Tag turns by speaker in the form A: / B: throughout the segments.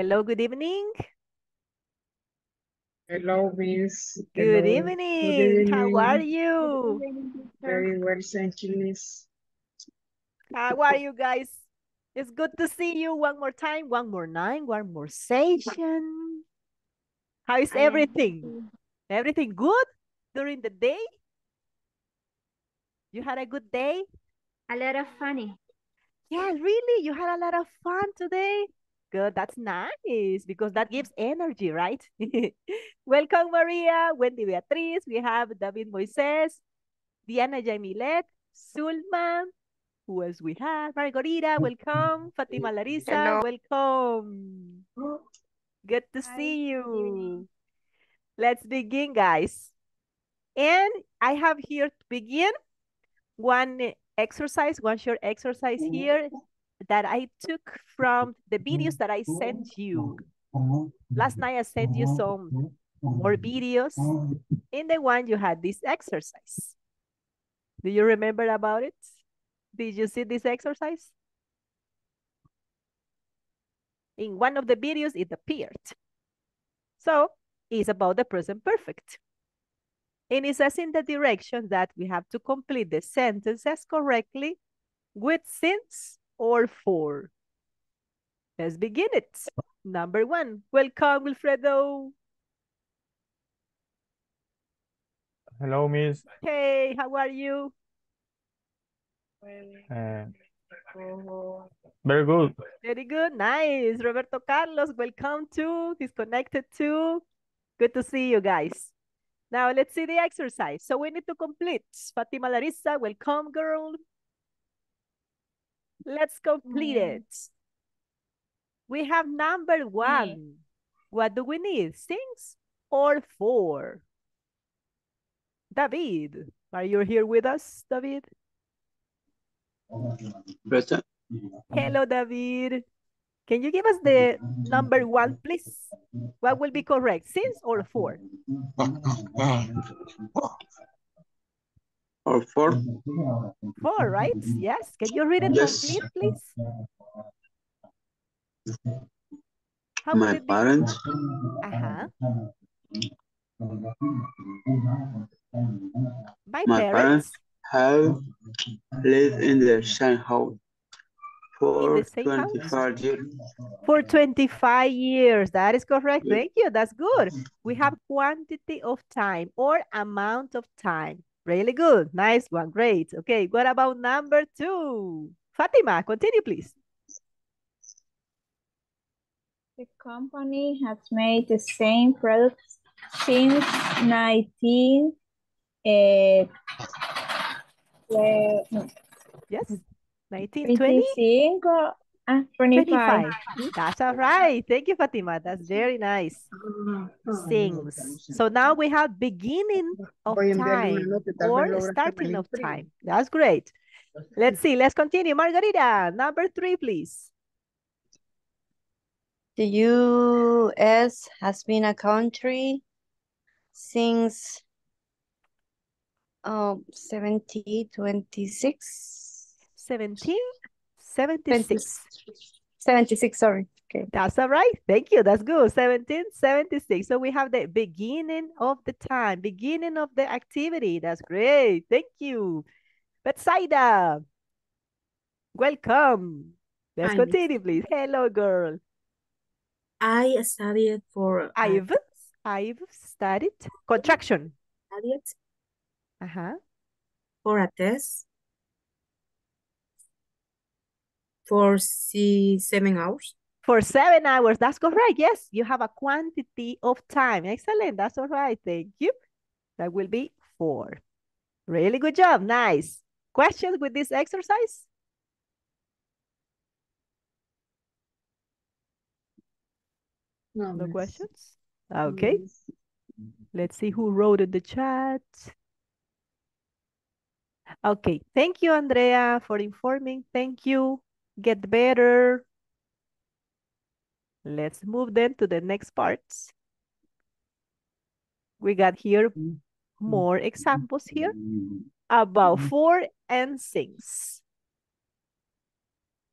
A: Hello, good evening.
B: Hello, Miss.
A: Good
B: Hello.
A: evening. How are you?
B: Very well, thank you, Miss.
A: How are you guys? It's good to see you one more time, one more night, one more session. How is everything? Everything good during the day? You had a good day?
C: A lot of funny.
A: Yeah, really? You had a lot of fun today? Good, that's nice because that gives energy, right? Welcome, Maria, Wendy Beatriz. We have David Moises, Diana Jamilet, Sulman. Who else we have? Margarita, welcome. Fatima Larissa, welcome. Good to
C: Hi,
A: see you. Let's begin, guys. And I have here to begin one exercise, one short exercise here that I took from the videos that I sent you. Last night I sent you some more videos. In the one you had this exercise. Do you remember about it? Did you see this exercise? In one of the videos it appeared. So it's about the present perfect. And it says in the direction that we have to complete the sentences correctly with since or for. Let's begin it. Number one. Welcome, Wilfredo.
D: Hello, Miss.
A: Hey, how are you?
D: Uh, very good.
A: Very good. Nice. Roberto Carlos, welcome to. He's connected too. Good to see you guys. Now let's see the exercise. So we need to complete. Fatima Larissa, welcome, girl. Let's complete
C: Mm.
A: it. We have number one. What do we need? Six or for? David, are you here with us, David?
E: Present.
A: Hello, David. Can you give us the number one, please? What will be correct, six or for?
E: Or for.
A: For, right? Yes. Can you read it
E: Yes.
A: complete, please? How
E: My parents,
A: Uh-huh. My
E: my
A: parents
E: parents have lived in the same house for
A: the same house?
E: 25 years.
A: for 25 years. That is correct. Thank you. That's good. We have quantity of time or amount of time. Really good. Nice one. Great. Okay. What about number two? Fatima, continue, please.
C: The company has made the same products since 19, eh, eh, no,
A: Yes. 1920?
C: 25, ah, 25.
A: 25. That's all right. Thank you, Fatima. That's very nice. Things. So now we have beginning of
B: Voy a enviarle una
A: time
B: nota, tal vez
A: or
B: logras que me
A: starting of time. That's great. Let's see. Let's continue. Margarita, number three, please.
F: The U.S. has been a country since um, 1726.
A: 1776.
F: 76, sorry. Okay.
A: That's all right. Thank you. That's good. 1776. So we have the beginning of the time, beginning of the activity. That's great. Thank you. Betsaida, welcome. Let's
G: Hi, Miss.
A: continue, please. Hello, girl.
G: I studied for uh,
A: I've, I've studied contraction.
G: studied
A: Uh-huh.
G: for a test for see seven hours.
A: For seven hours. That's correct. Yes, you have a quantity of time. Excellent. That's all right. Thank you. That will be for. Really good job. Nice. Questions with this exercise?
B: No,
A: No questions? Okay.
B: Miss.
A: Let's see who wrote in the chat. Okay. Thank you, Andrea, for informing. Thank you. Get better. Let's move then to the next parts. We got here more examples here about mm-hmm. for and six.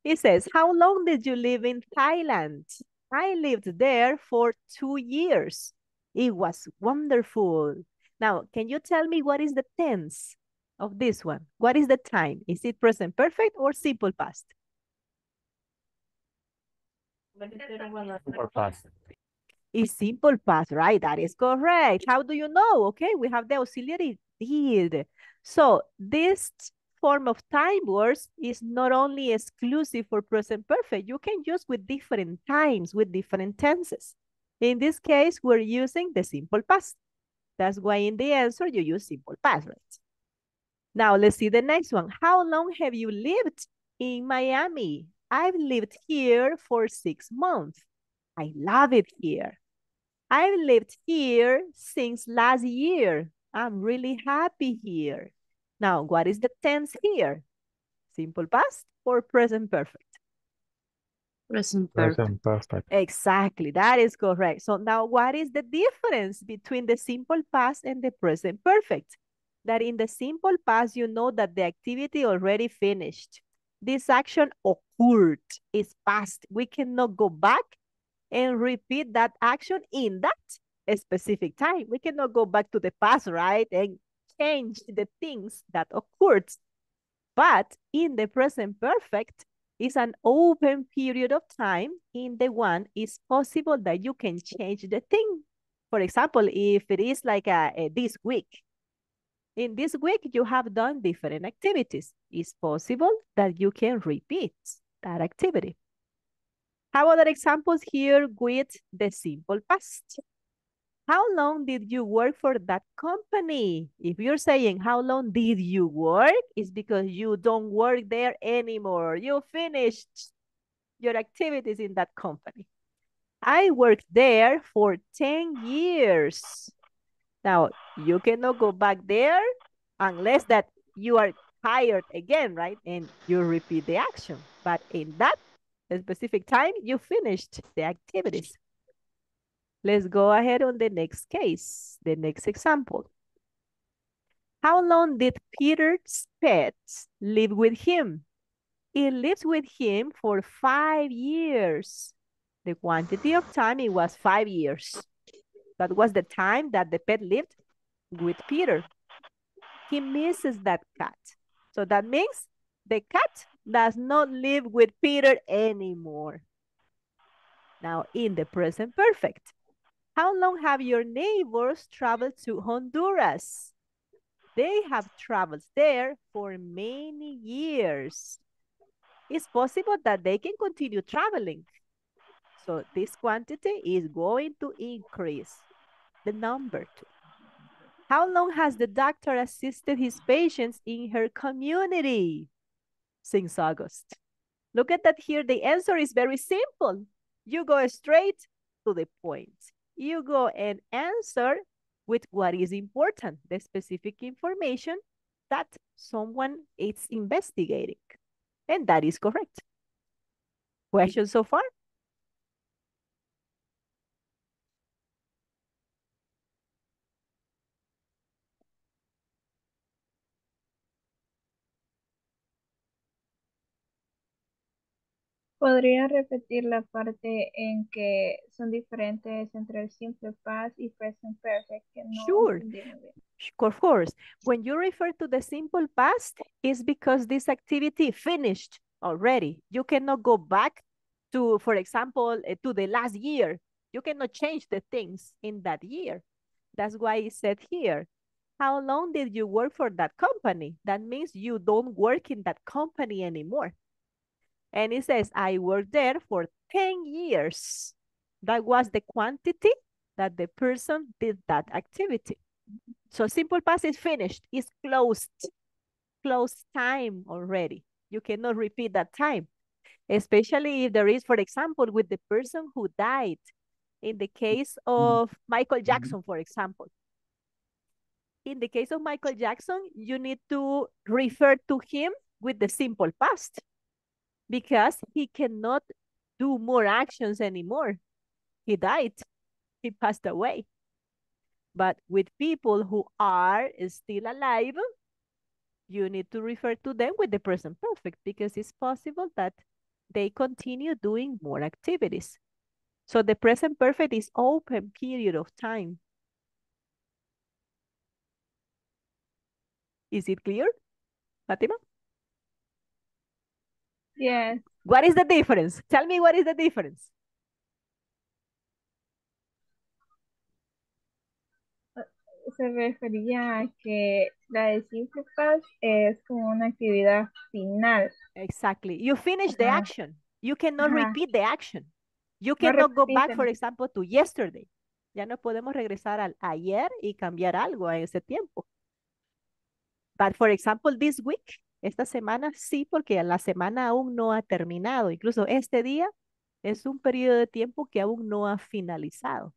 A: He says, how long did you live in Thailand? I lived there for two years. It was wonderful. Now, can you tell me what is the tense of this one? What is the time? Is it present perfect or simple past?
D: Or past.
A: Is simple past, right? That is correct. How do you know? Okay, we have the auxiliary did. So this form of time words is not only exclusive for present perfect. You can use with different times, with different tenses. In this case, we're using the simple past. That's why in the answer you use simple past, right? Now let's see the next one. How long have you lived in Miami? I've lived here for six months. I love it here. I've lived here since last year. I'm really happy here. Now, what is the tense here? Simple past or present perfect?
F: Present perfect.
D: Present perfect.
A: Exactly, that is correct. So now what is the difference between the simple past and the present perfect? That in the simple past, you know that the activity already finished. This action occurred, is past. We cannot go back and repeat that action in that specific time. We cannot go back to the past, right? And change the things that occurred. But in the present perfect, is an open period of time. In the one, it's possible that you can change the thing. For example, if it is like a, a this week, in this week, you have done different activities. It's possible that you can repeat that activity. How other examples here with the simple past? How long did you work for that company? If you're saying how long did you work, it's because you don't work there anymore. You finished your activities in that company. I worked there for 10 years. Now, you cannot go back there unless that you are hired again, right? And you repeat the action. But in that specific time, you finished the activities. Let's go ahead on the next case, the next example. How long did Peter's pet live with him? It lives with him for five years. The quantity of time, it was five years. That was the time that the pet lived with Peter. He misses that cat. So that means the cat does not live with Peter anymore. Now in the present perfect, how long have your neighbors traveled to Honduras? They have traveled there for many years. It's possible that they can continue traveling. So this quantity is going to increase the number two. How long has the doctor assisted his patients in her community? Since August. Look at that here. The answer is very simple. You go straight to the point you go and answer with what is important, the specific information that someone is investigating. And that is correct. Questions so far?
C: ¿Podría repetir la parte en que son diferentes entre el simple past y present perfect? Que no
A: Sure. Of course, when you refer to the simple past, it's because this activity finished already. You cannot go back to, for example, eh, to the last year. You cannot change the things in that year. That's why it said here, how long did you work for that company? That means you don't work in that company anymore. And it says, I worked there for 10 years. That was the quantity that the person did that activity. So simple past is finished, it's closed, closed time already. You cannot repeat that time, especially if there is, for example, with the person who died. In the case of Michael mm-hmm. Jackson, for example. In the case of Michael Jackson, you need to refer to him with the simple past because he cannot do more actions anymore. He died, he passed away. But with people who are still alive, you need to refer to them with the present perfect because it's possible that they continue doing more activities. So the present perfect is open period of time. Is it clear, Fatima?
C: Yes.
A: What is the difference? Tell me what is the difference.
C: Se refería a que la de simple past es como una actividad final.
A: Exactly. You finish the
C: Ajá.
A: action. You cannot
C: Ajá.
A: repeat the action. You
C: No
A: cannot go back, for example, to yesterday. Ya no podemos regresar al ayer y cambiar algo en ese tiempo. But for example, this week, esta semana sí, porque la semana aún no ha terminado. Incluso este día es un periodo de tiempo que aún no ha finalizado.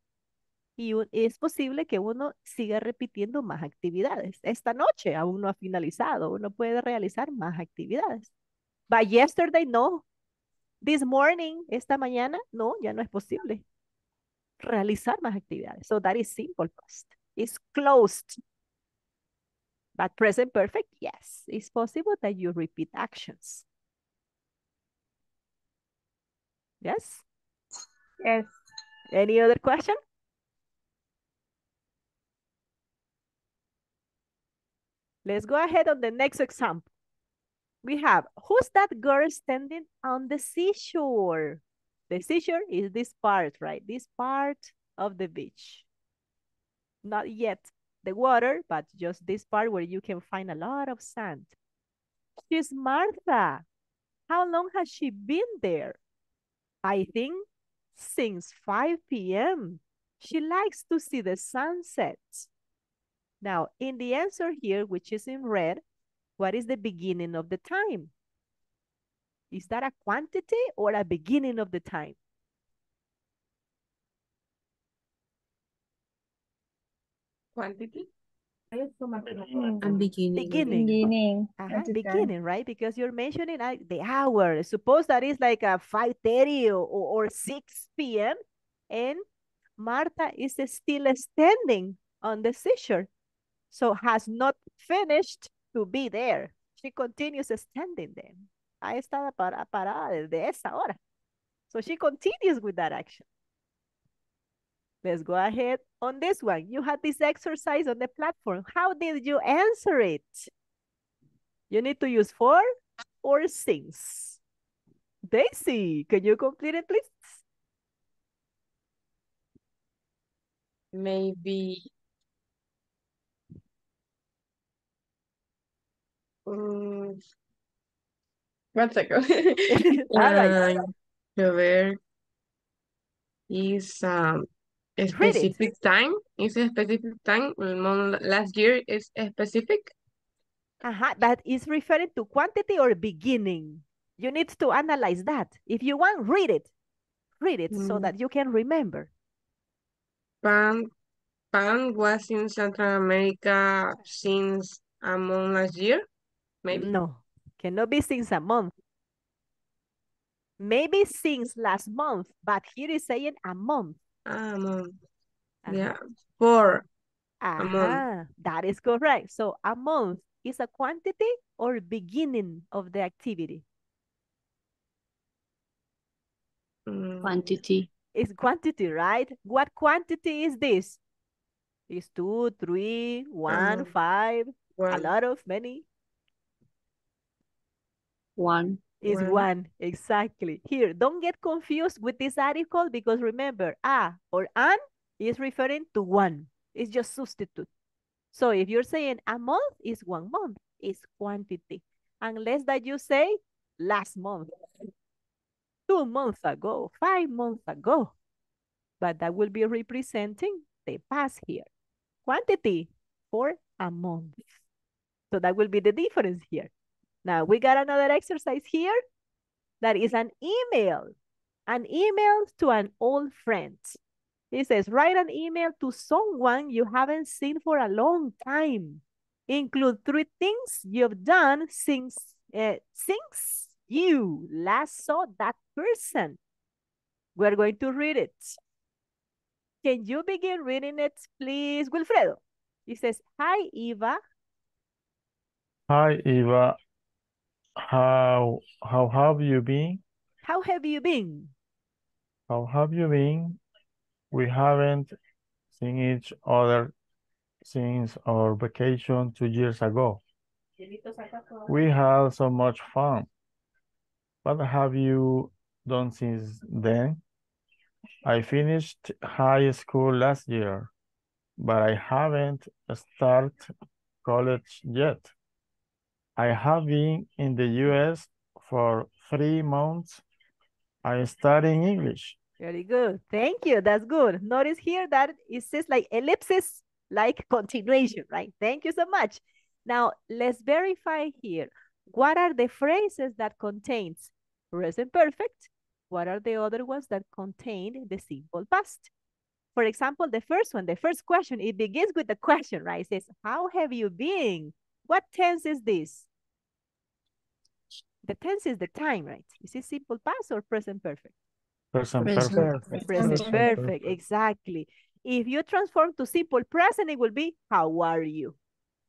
A: Y es posible que uno siga repitiendo más actividades. Esta noche aún no ha finalizado. Uno puede realizar más actividades. But yesterday, no. This morning, esta mañana, no, ya no es posible realizar más actividades. So that is simple past. It's closed. But present perfect, yes, it's possible that you repeat actions. Yes?
C: Yes.
A: Any other question? Let's go ahead on the next example. We have, who's that girl standing on the seashore? The seashore is this part, right? This part of the beach. Not yet the water, but just this part where you can find a lot of sand. She's Martha. How long has she been there? I think since 5 p.m. She likes to see the sunset. Now, in the answer here, which is in red, what is the beginning of the time? Is that a quantity or a beginning of the time?
B: Quantity?
G: And beginning.
A: Beginning.
C: Beginning.
A: Ajá,
C: of the time.
A: beginning, right? Because you're mentioning uh, the hour. Suppose that is like a 5.30 or, or, or 6 p.m. And Marta is still standing on the seashore. So has not finished to be there. She continues standing there. Ha estado para, parada desde esa hora. So she continues with that action. Let's go ahead on this one. You had this exercise on the platform. How did you answer it? You need to use for or since. Daisy, can you complete it, please?
B: Maybe. Mm, one second.
A: All right.
B: Um, a ver. Is um specific time? Is a specific time? Last year is specific?
A: Uh-huh, that is referring to quantity or beginning. You need to analyze that. If you want, read it. Read it so
B: Mm.
A: that you can remember.
B: Pan, Pan was in Central America since a month last year? Maybe?
A: No, cannot be since a month. Maybe since last month, but here is saying a month.
B: Ah, a month.
A: Uh-huh.
B: Yeah. For a month.
A: That is correct. So a month is a quantity or beginning of the activity.
B: Mm,
F: Quantity.
A: It's quantity, right? What quantity is this? Is two, three, one,
B: Um,
A: five, a lot of, many?
F: One.
A: Is
B: One.
A: one, exactly. Here, don't get confused with this article because remember, a or an is referring to one. It's just substitute. So if you're saying a month is one month, it's quantity. Unless that you say last month, two months ago, five months ago. But that will be representing the past here. Quantity for a month. So that will be the difference here. Now we got another exercise here that is an email. An email to an old friend. He says, write an email to someone you haven't seen for a long time. Include three things you've done since, uh, since you last saw that person. We're going to read it. Can you begin reading it, please, Wilfredo? He says, hi, Eva.
D: Hi, Eva. How how have you been?
A: How have you been?
D: How have you been? We haven't seen each other since our vacation two years ago. We had so much fun. What have you done since then? I finished high school last year, but I haven't started college yet. I have been in the US for three months. I'm studying English.
A: Very good. Thank you. That's good. Notice here that it says like ellipsis, like continuation, right? Thank you so much. Now, let's verify here. What are the phrases that contains present perfect? What are the other ones that contain the simple past? For example, the first one, the first question, it begins with the question, right? It says, how have you been? What tense is this? The tense is the time, right? Is it simple past or present perfect?
D: Present
F: Present
D: perfect.
A: Present
D: Present
A: perfect, exactly. If you transform to simple present, it will be how are you?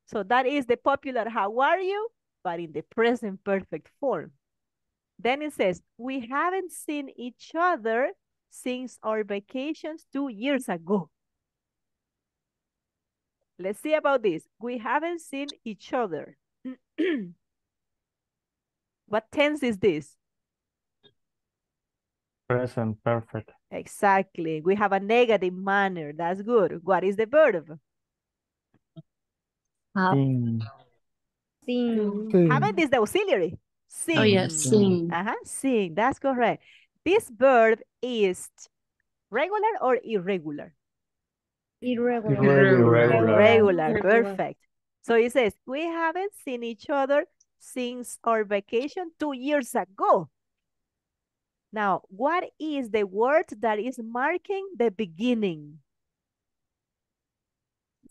A: So that is the popular how are you, but in the present perfect form. Then it says, we haven't seen each other since our vacations two years ago. Let's see about this. We haven't seen each other. what tense is this?
D: Present perfect.
A: Exactly. We have a negative manner. That's good. What is the verb?
F: Have.
D: Seen.
C: Sing.
A: Haven't is the auxiliary. Sing.
F: Oh, yes, sing.
A: Uh-huh, sing. That's correct. This verb is regular or irregular?
C: Irregular.
D: Irregular.
A: Regular.
B: Regular.
A: Perfect. So it says, we haven't seen each other since our vacation two years ago. Now, what is the word that is marking the beginning?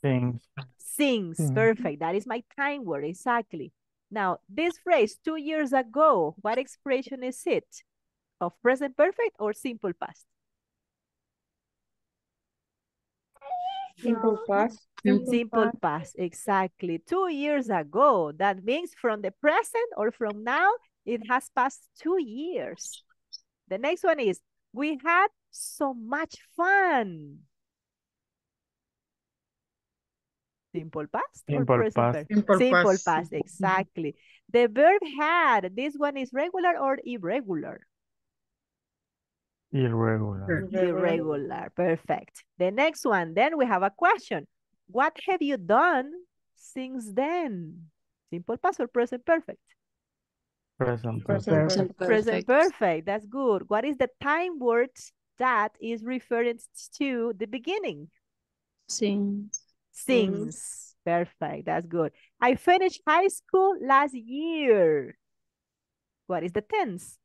D: Things. Things.
A: Perfect. That is my time word. Exactly. Now, this phrase, two years ago, what expression is it? Of present perfect or simple past?
B: Simple past.
A: Simple past, exactly. Two years ago. That means from the present or from now, it has passed two years. The next one is, we had so much fun. Simple past
D: Simple past.
B: Simple
A: Simple
B: past.
A: past, exactly. The verb had, this one is regular or irregular?
D: Irregular.
A: Irregular, perfect. The next one, then we have a question. What have you done since then? Simple past or present perfect?
D: Present
B: Present
D: perfect.
F: Present
A: Present
F: perfect.
A: perfect, that's good. What is the time word that is referring to the beginning?
F: Sing.
A: Sings, perfect, that's good. I finished high school last year. What is the tense?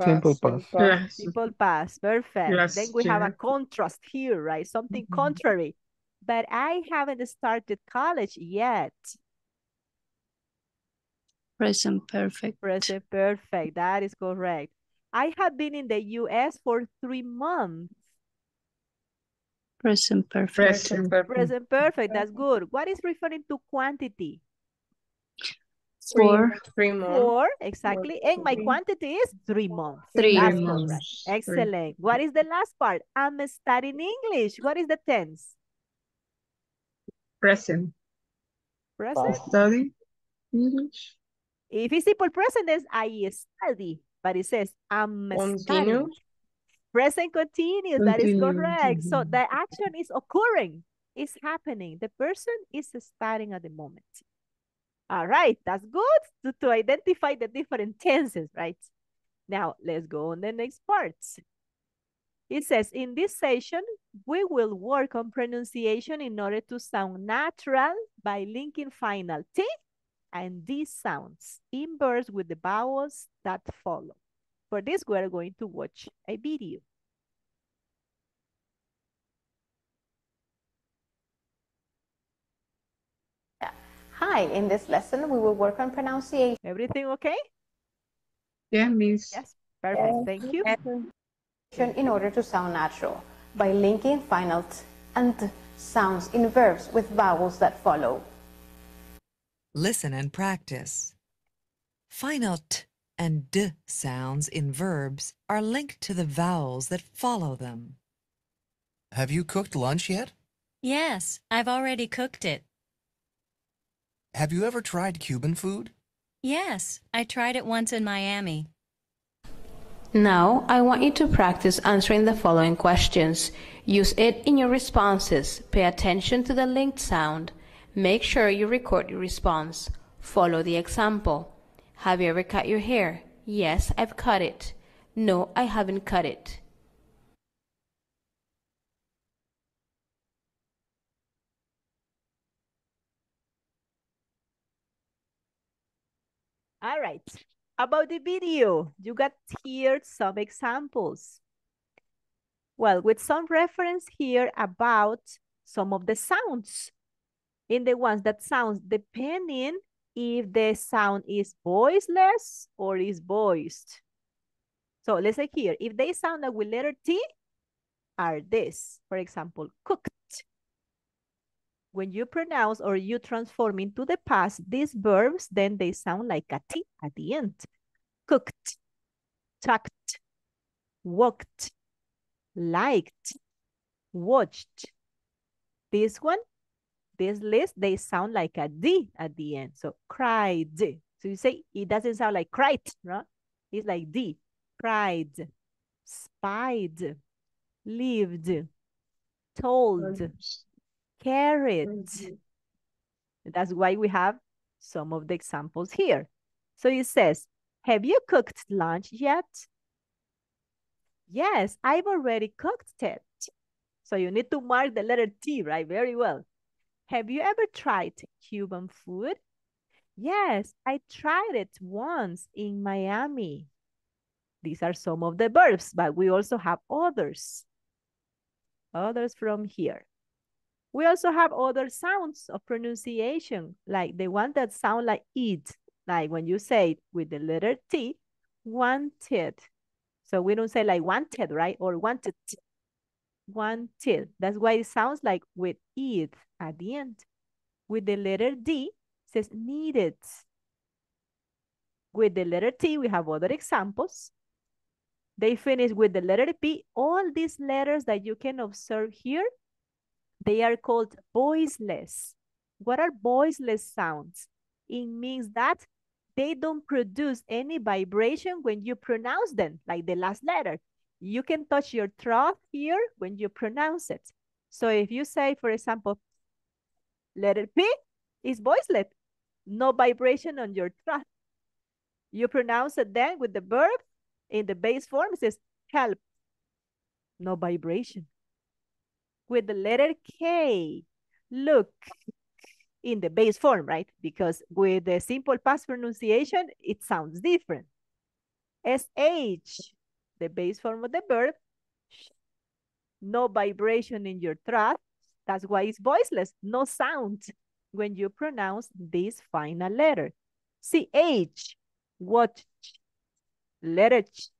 D: Simple past.
B: Past.
A: Simple past, perfect.
B: Last
A: Then we have a contrast here, right? Something
B: Mhm.
A: contrary. But I haven't started college yet.
F: Present perfect.
A: Present perfect, that is correct. I have been in the US for three months.
F: Present perfect.
B: Present perfect.
A: Present perfect, that's good. What is referring to quantity?
F: For.
B: Three months.
A: For, exactly. And my quantity is three months.
F: Three
A: That's
F: months.
A: correct.
B: Three.
A: Excellent. What is the last part? I'm studying English. What is the tense?
B: Present.
A: Present.
B: Study English.
A: If it's simple present, then I study. But it says I'm studying. Present continuous, that is
B: Continue,
A: correct. So
B: mhm.
A: the action is occurring, is happening. The person is studying at the moment. All right, that's good to, to identify the different tenses, right? Now, let's go on the next part. It says, in this session, we will work on pronunciation in order to sound natural by linking final T and D sounds in verse with the vowels that follow. For this, we're going to watch a video.
H: Hi, in this lesson, we will work on pronunciation
A: Everything okay?
B: Yeah, miss.
A: Yes, perfect. Thank you.
H: in order to sound natural by linking final t and t sounds in verbs with vowels that follow.
I: Listen and practice. Final t and d sounds in verbs are linked to the vowels that follow them.
J: Have you cooked lunch yet?
K: Yes, I've already cooked it.
J: Have you ever tried Cuban food?
K: Yes, I tried it once in Miami.
H: Now, I want you to practice answering the following questions. Use it in your responses. Pay attention to the linked sound. Make sure you record your response. Follow the example. Have you ever cut your hair? Yes, I've cut it. No, I haven't cut it.
A: All right. About the video, you got here some examples. Well, with some reference here about some of the sounds. In the ones that sounds depending if the sound is voiceless or is voiced. So let's say here, if they sound like with letter T, are this, for example, cooked. When you pronounce or you transform into the past these verbs, then they sound like a T at the end. Cooked, tucked, walked, liked, watched. This one, this list, they sound like a D at the end. So cried. So you say it doesn't sound like cried, right? It's like D. Cried, spied, lived, told, carrot. That's why we have some of the examples here. So it says, have you cooked lunch yet? Yes, I've already cooked it. So you need to mark the letter T, right? Very well. Have you ever tried Cuban food? Yes, I tried it once in Miami. These are some of the verbs, but we also have others. Others from here. We also have other sounds of pronunciation, like the one that sound like it, like when you say it with the letter T, wanted. So we don't say like wanted, right? Or wanted, wanted. That's why it sounds like with it at the end. With the letter D, says needed. With the letter T, we have other examples. They finish with the letter P. All these letters that you can observe here, they are called voiceless. What are voiceless sounds? It means that they don't produce any vibration when you pronounce them, like the last letter. You can touch your throat here when you pronounce it. So if you say, for example, letter P is voiceless, no vibration on your throat. You pronounce it then with the verb in the base form, it says help, no vibration. With the letter K, look, in the base form, right? Because with the simple past pronunciation, it sounds different. SH, the base form of the verb, no vibration in your throat. That's why it's voiceless, no sound when you pronounce this final letter. CH, what? Letter ch,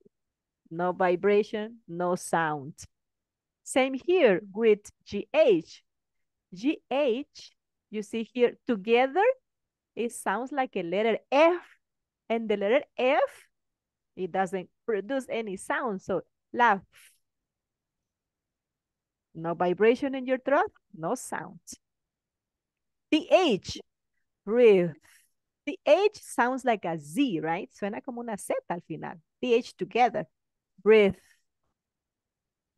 A: no vibration, no sound. Same here with GH. GH, you see here together, it sounds like a letter F. And the letter F, it doesn't produce any sound. So laugh. No vibration in your throat, no sound. The H, breathe. The H sounds like a Z, right? Suena como una Z al final. The H together. Breathe.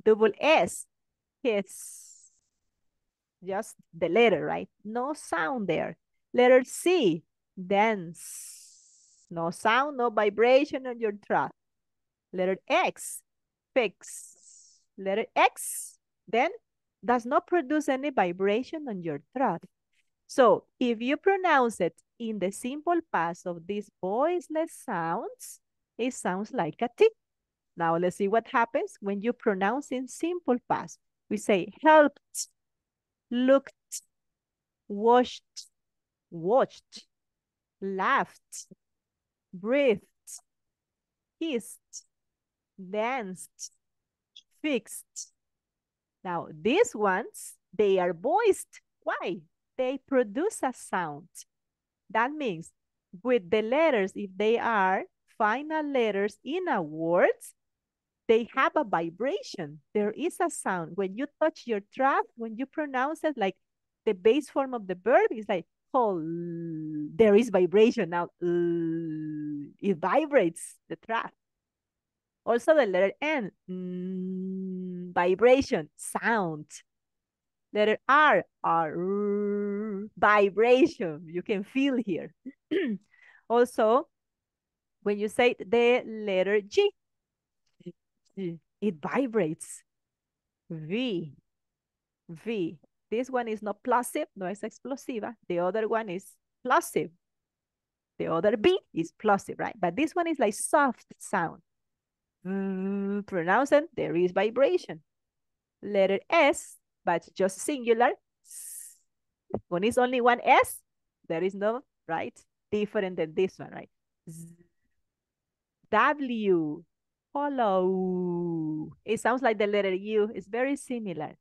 A: Double S, kiss. Just the letter, right? No sound there. Letter C, dance. No sound, no vibration on your throat. Letter X, fix. Letter X, then does not produce any vibration on your throat. So if you pronounce it in the simple past of these voiceless sounds, it sounds like a T. Now let's see what happens when you pronounce in simple past. We say helped, looked, washed, watched, laughed, breathed, kissed, danced, fixed. Now these ones, they are voiced. Why? They produce a sound. That means with the letters, if they are final letters in a word, they have a vibration. There is a sound. When you touch your trap, when you pronounce it, like the base form of the verb is like, oh, there is vibration now. It vibrates the trap. Also the letter N, vibration, sound. Letter R, R, vibration. You can feel here. also, when you say the letter G, it vibrates. V, V. This one is not plosive, no es explosiva. The other one is plosive. The other B is plosive, right? But this one is like soft sound. Mm, pronounce there is vibration. Letter S, but just singular. When it's only one S, there is no, right? Different than this one, right? Z W, follow. It sounds like the letter U. It's very similar.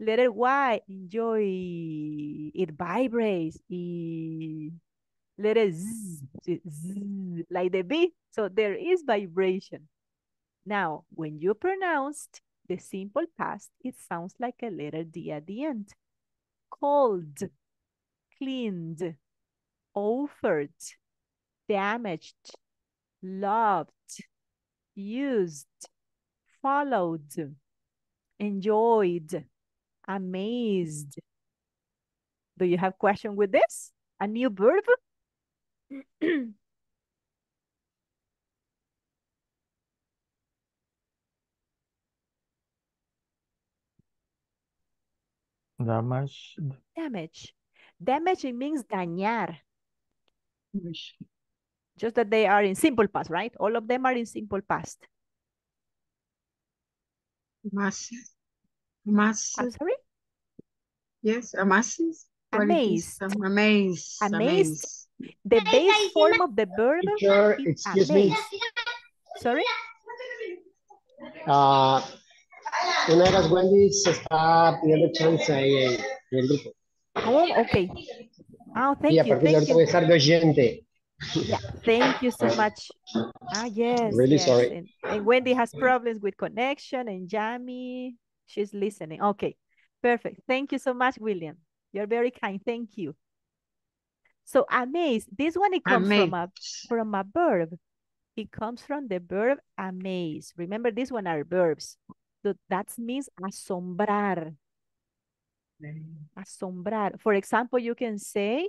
A: Letter Y, enjoy. It vibrates. E. Letter Z, Z, like the B. So there is vibration. Now, when you pronounced the simple past, it sounds like a letter D at the end. Cold, cleaned, offered, damaged, loved, used, followed, enjoyed, amazed. Do you have question with this? A new verb?
D: Damage.
A: Damage. Damage it means dañar. Just that they are in simple past, right? All of them are in simple past.
B: Masses. Masses.
A: I'm sorry?
B: Yes, amasses. What?
A: Amazed.
B: Amazed.
A: Amazed. The base form of the verb
L: Teacher,
A: is
L: excuse me.
A: Sorry?
L: Ah, una de las Wendy's está pidiendo chance ahí en, en el grupo.
A: Oh, okay. Oh, thank
L: y a
A: you,
L: partir de
A: thank
L: ahorita voy a
A: you.
L: estar de oyente.
A: Yeah, thank you so much. Ah, yes,
L: Really
A: yes.
L: sorry.
A: And, and Wendy has problems with connection and Jamie, she's listening. Okay, perfect. Thank you so much, William. You're very kind. Thank you. So amaze, this one it comes from a from a verb. It comes from the verb amaze. Remember, these one are verbs. So that means asombrar. Asombrar. For example, you can say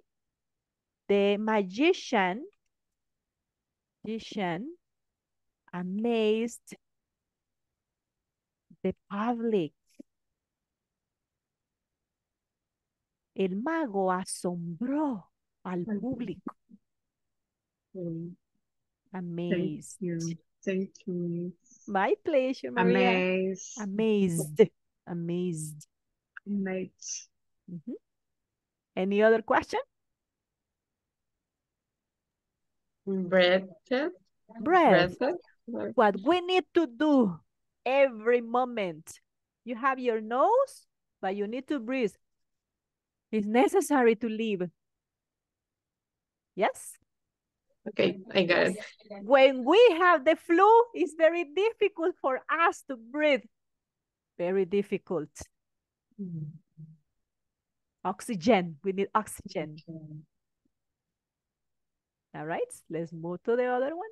A: the magician, magician amazed the public. El mago asombró al público. Amazed.
B: Thank you. Thank you.
A: My pleasure, Maria.
B: Amazed.
A: Amazed. Amazed.
B: Amazed.
A: Mhm. Any other question?
B: Breath.
A: Breath.
B: Breath.
A: What we need to do every moment. You have your nose, but you need to breathe. It's necessary to live. Yes?
B: Okay, I got it.
A: When we have the flu, it's very difficult for us to breathe. Very difficult. Mm-hmm. Oxygen. We need oxygen. All right, let's move to the other one.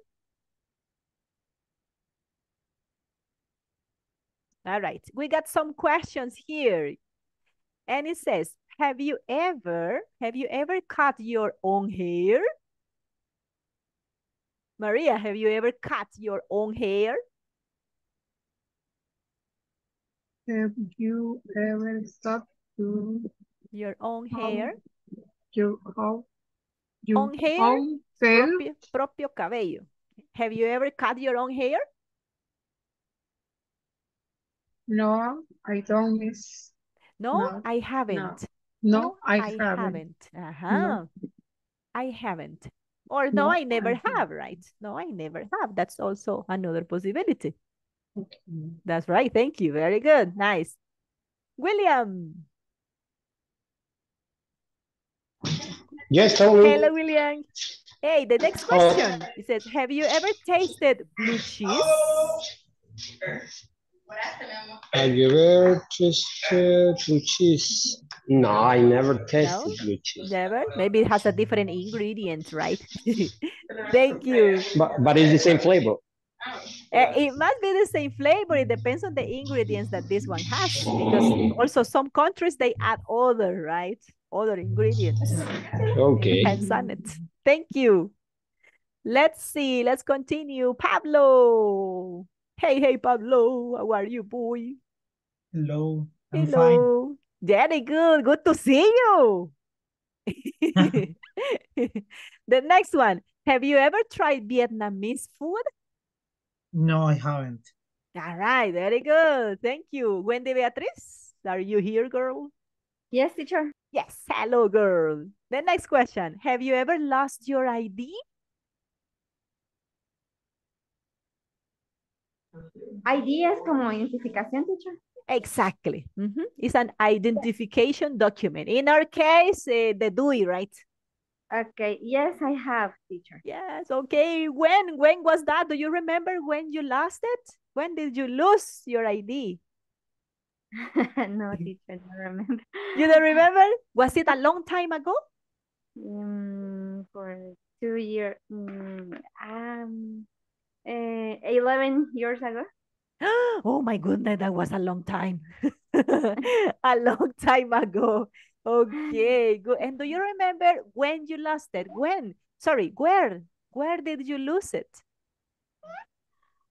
A: All right, we got some questions here. And it says, have you ever, have you ever cut your own hair? Maria, have you ever cut your own hair?
B: Have you ever stopped to
A: Your own hair?
B: your how your
A: Own hair?
B: own?
A: Propio, propio cabello. Have you ever cut your own hair?
B: No, I don't miss.
A: No,
B: No,
A: I haven't.
B: No, I
A: I
B: haven't.
A: haven't. Uh-huh. I haven't. Or no,
B: No,
A: I never
B: I
A: have, right? No, I never have. That's also another possibility.
B: Okay.
A: That's right. Thank you. Very good. Nice. William.
L: Yes, Tony.
A: Hello, William. Hey, the next question. It says, have you ever tasted blue cheese?
L: Have you ever tasted blue cheese? No, I never tasted
A: No?
L: blue cheese.
A: Never? Maybe it has a different ingredient, right? Thank you.
L: But, but it's the same flavor.
A: Uh, it must be the same flavor. It depends on the ingredients that this one has. Because also some countries, they add other, right? Other ingredients.
L: Okay.
A: And on it. Thank you. Let's see. Let's continue. Pablo. Hey, hey, Pablo. How are you, boy?
M: Hello, I'm fine.
A: Hello. Very good. Good to see you. The next one. Have you ever tried Vietnamese food?
M: No, I haven't.
A: All right. Very good. Thank you. Wendy Beatriz, are you here, girl?
C: Yes, teacher.
A: Yes. Hello, girl. The next question. Have you ever lost your ID?
C: ID es como identificación, teacher.
A: Exactly. Mhm. It's an identification document. In our case, eh, the DUI, right?
C: Okay, yes, I have, teacher.
A: Yes, okay. When when was that? Do you remember when you lost it? When did you lose your ID?
C: no, teacher, no remember.
A: You don't remember? Was it a long time ago?
C: Mm, for two years, mm, um, eh, 11 years ago.
A: Oh my goodness, that was a long time. A long time ago. Okay, good. And do you remember when you lost it? When? Sorry, where? Where did you lose it?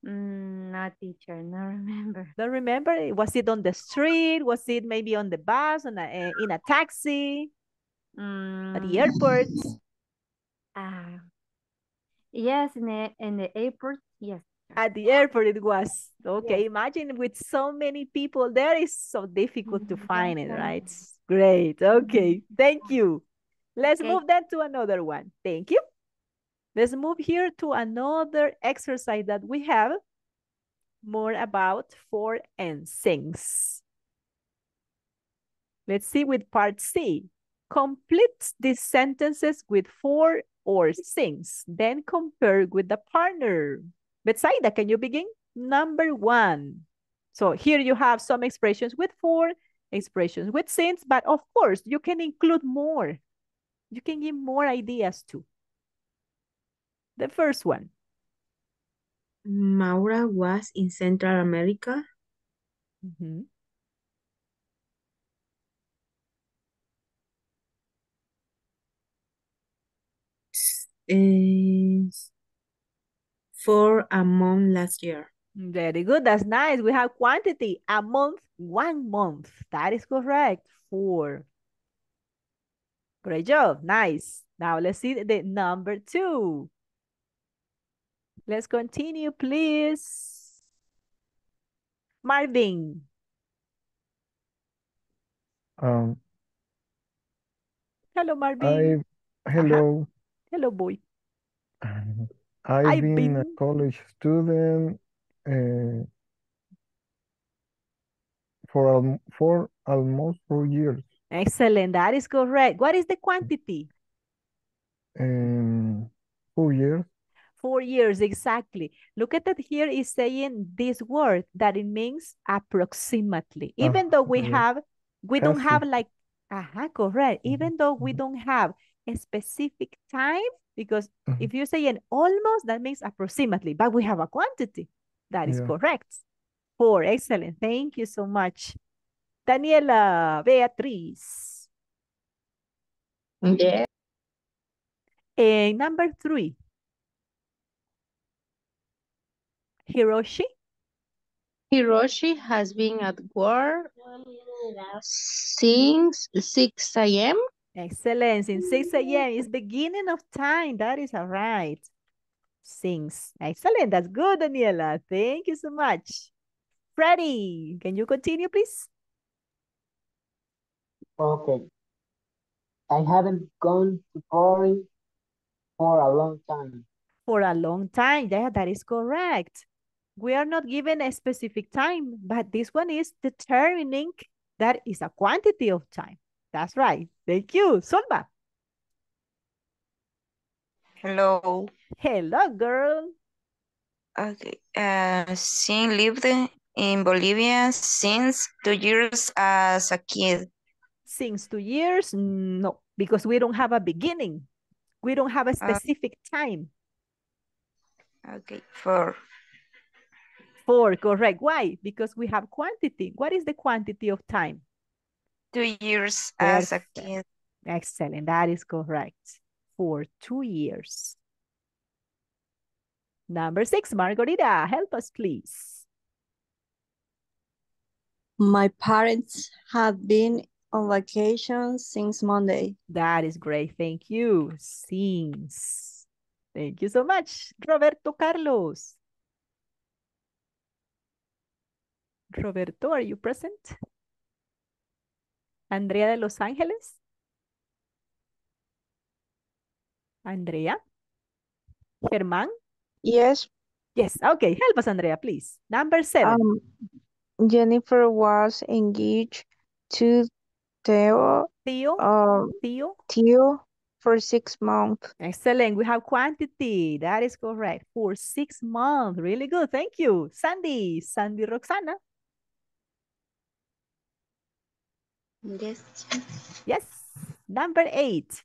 C: Mm, no, teacher, no remember.
A: Don't remember? Was it on the street? Was it maybe on the bus, on a, eh, in a taxi, at the
C: Mm,
A: airport?
C: ah, yes, in the in the airport. Yes.
A: At the airport it was. Okay, imagine with so many people there, it's so difficult to find it, right? Great. Okay, thank you. Let's
C: Okay.
A: move then to another one. Thank you. Let's move here to another exercise that we have more about for and since. Let's see with part C. Complete these sentences with for or since, then compare with the partner. Betsaida, can you begin? Number one. So here you have some expressions with for, expressions with since, but of course you can include more. You can give more ideas too. The first one.
G: Maura was in Central America.
A: Mhm.
G: is for a month last year.
A: Very good. That's nice. We have quantity. A month, one month. That is correct. For. Great job. Nice. Now let's see the number two. Let's continue, please. Marvin.
D: Um,
A: Hello, Marvin.
D: I, hello.
A: Hello, boy.
D: I've
A: I've
D: been a college student uh, for al for almost four years.
A: Excellent. That is correct. What is the quantity?
D: Um, four years.
A: Four years, exactly. Look at that here is saying this word that it means approximately.
D: Ah,
A: Even though we
D: yeah.
A: have, we don't have like, aha, correct. Even though we
D: mhm.
A: don't have a specific time, because
D: Mhm.
A: if you say an almost, that means approximately, but we have a quantity. That is
D: Yeah.
A: correct. For, excellent. Thank you so much. Daniela Beatriz.
G: Yeah.
A: And number three. Hiroshi.
F: Hiroshi has been at work since 6 a.m.
A: Excellent. Since 6 a.m. is beginning of time. That is all right. Since. Excellent. That's good, Daniela. Thank you so much. Freddy, can you continue, please?
N: Okay. I haven't gone to party for a long time.
A: For a long time. Yeah, that is correct. We are not given a specific time, but this one is determining that is a quantity of time. That's right. Thank you. Solva.
O: Hello.
A: Hello, girl.
O: Okay. Uh, she lived in Bolivia since two years as a kid.
A: Since two years? No, because we don't have a beginning. We don't have a specific time.
O: Okay, for.
A: For, correct. Why? Because we have quantity. What is the quantity of time?
O: Two years as a kid.
A: Excellent. That is correct. For two years. Number six, Margarita, help us, please.
P: My parents have been on vacation since Monday.
A: That is great. Thank you. Since. Thank you so much. Roberto Carlos. Roberto, are you present? Andrea de Los Ángeles. Andrea. Germán.
F: Yes.
A: Yes. Okay. Help us, Andrea, please. Number seven.
F: Um, Jennifer was engaged to Theo,
A: Theo.
F: um,
A: Theo.
F: Theo for six months.
A: Excellent. We have quantity. That is correct. For six months. Really good. Thank you. Sandy. Sandy Roxana.
Q: Yes.
A: Yes. Number eight.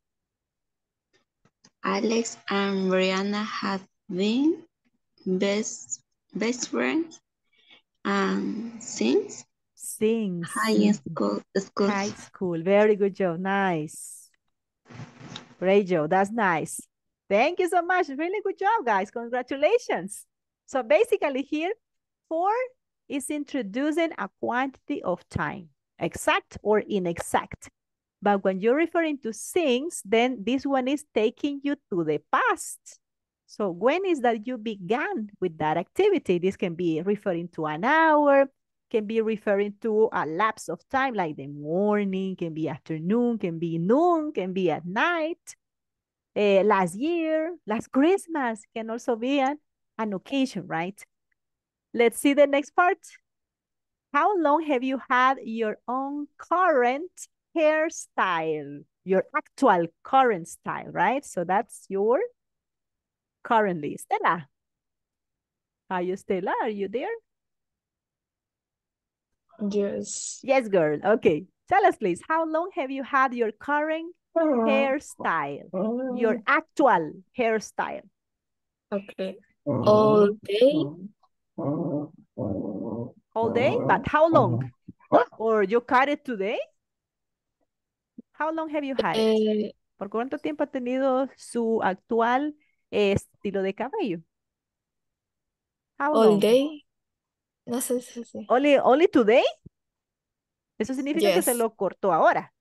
Q: Alex and Brianna have been best best friends um, since
A: Since.
Q: high school. school.
A: High school. Very good job. Nice. Great job. That's nice. Thank you so much. Really good job, guys. Congratulations. So basically here, for is introducing a quantity of time, exact or inexact. But when you're referring to since, then this one is taking you to the past. So when is that you began with that activity? This can be referring to an hour, can be referring to a lapse of time like the morning, can be afternoon, can be noon, can be at night. Eh, last year, last Christmas can also be an, an occasion, right? Let's see the next part. How long have you had your own current hairstyle? Your actual current style, right? So that's your currently. Stella. Are you Stella? Are you there?
R: Yes.
A: Yes, girl. Okay. Tell us, please, how long have you had your current hairstyle? Your oh. actual hairstyle?
R: Okay. Oh. All day. Oh.
A: All day? But how long? Or you cut it today? How long have you had it?
R: Eh,
A: ¿Por cuánto tiempo ha tenido su actual eh, estilo de cabello? How
R: all
A: long?
R: day. No sé si sí.
A: Only, only today? Eso significa que se
R: Yes.
A: lo cortó ahora.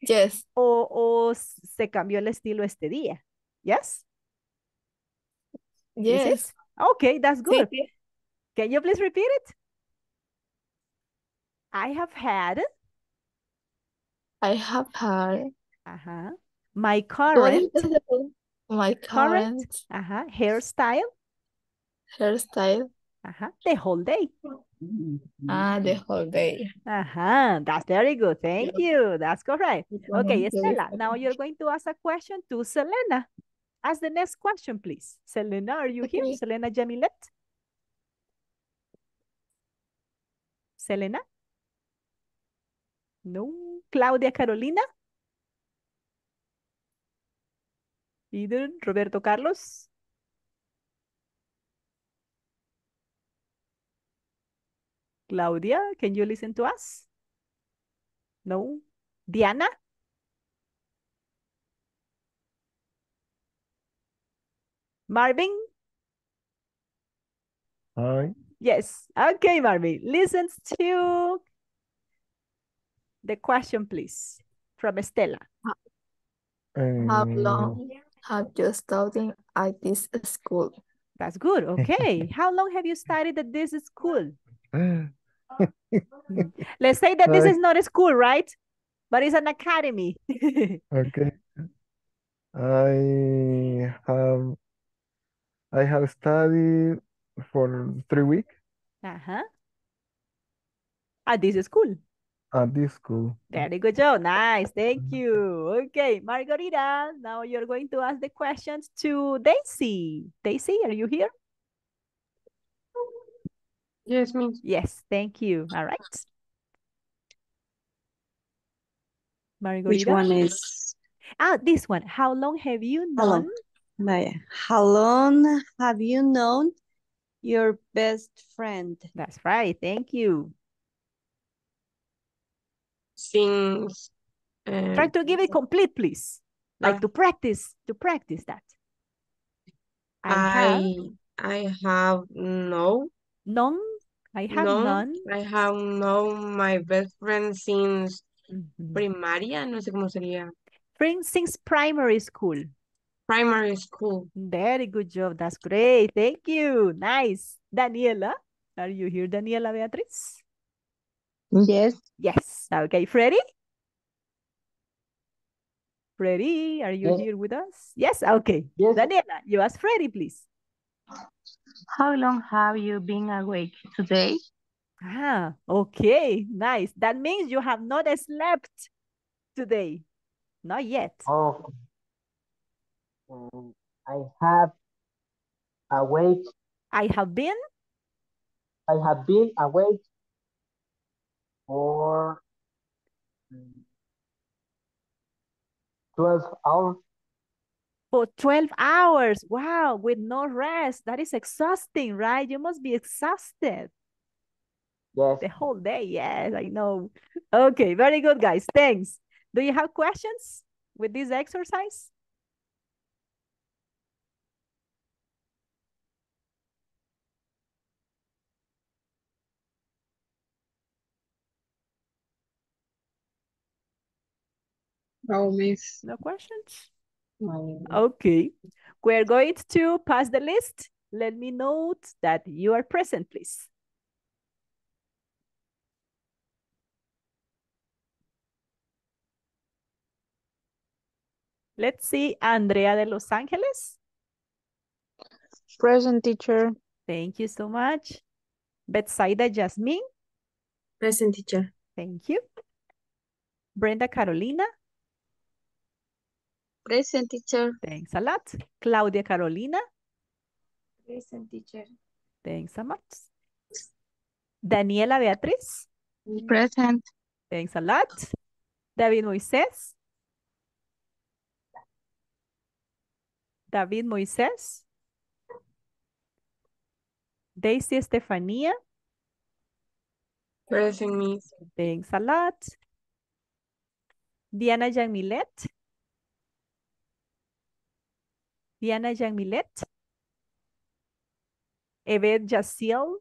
R: Yes.
A: O, o se cambió el estilo este día. Yes? It?
R: Yes.
A: Okay, that's
R: Sí,
A: good.
R: sí.
A: Can you please repeat it? I have had
R: I have had
A: ajá, my current,
R: my
A: current
R: current
A: ajá, hairstyle
R: hairstyle.
A: ajá, the whole day.
R: Ah, the whole day.
A: Ajá, that's very good. Thank you. That's correct. Okay, Estela, now you're going to ask a question to Selena. Ask the next question, please. Selena, are you here? Selena Jamilet? Selena? No. Claudia Carolina? Either Roberto Carlos? Claudia, can you listen to us? No. Diana? Marvin?
D: Hi.
A: Yes. Okay, Marvin. Listen to the question, please, from Estela.
R: How
D: Um,
R: long have you studied at this school?
A: That's good. Okay. How long have you studied at this school? Let's say that this is not a school, right? But it's an academy.
D: Okay. I have I have studied for three weeks.
A: Uh-huh. At this school.
D: at this school.
A: Very good job. Nice. Thank you. Okay, Margarita, now you're going to ask the questions to Daisy. Daisy, are you here?
B: Yes, miss.
A: Yes, thank you. All right. Margarita.
P: Which one is?
A: Ah, this one. How long have you
P: How long?
A: known?
P: Maya, how long have you known your best friend?
A: That's right. Thank you.
B: Since
A: Try
B: uh,
A: to give it complete, please. Like to practice, to practice that. I have
B: I I have no
A: none. I have
B: known
A: none.
B: I have known my best friend since
A: Mhm.
B: primaria, no sé cómo sería.
A: Friend since primary school.
B: Primary school.
A: Very good job. That's great. Thank you. Nice. Daniela, are you here, Daniela Beatriz?
F: Yes.
A: Yes. Okay, Freddy? Freddy, are you
N: Yes.
A: here with us? Yes, okay.
N: Yes.
A: Daniela, you ask Freddy, please.
F: How long have you been awake today?
A: Ah, okay, nice. That means you have not slept today. Not yet.
N: Oh, um, I have awake.
A: I have been
N: I have been awake for mm, 12 hours.
A: for 12 hours. Wow, with no rest. That is exhausting, right? You must be exhausted
N: Yes.
A: the whole day. Yes, I know. Okay, very good, guys. Thanks. Do you have questions with this exercise?
B: No, miss.
A: No questions? No. Okay. We're going to pass the list. Let me note that you are present, please. Let's see, Andrea de Los Angeles.
F: Present teacher.
A: Thank you so much. Betsaida Jasmine.
G: Present teacher.
A: Thank you. Brenda Carolina.
Q: Present teacher.
A: Thanks a lot. Claudia Carolina.
Q: Present teacher.
A: Thanks a much. Daniela Beatriz.
F: Present.
A: Thanks a lot. David Moisés. David Moisés. Daisy Estefanía.
B: Present, miss.
A: Thanks a lot. Diana Milet. Diana Milet. Evet Yaciel.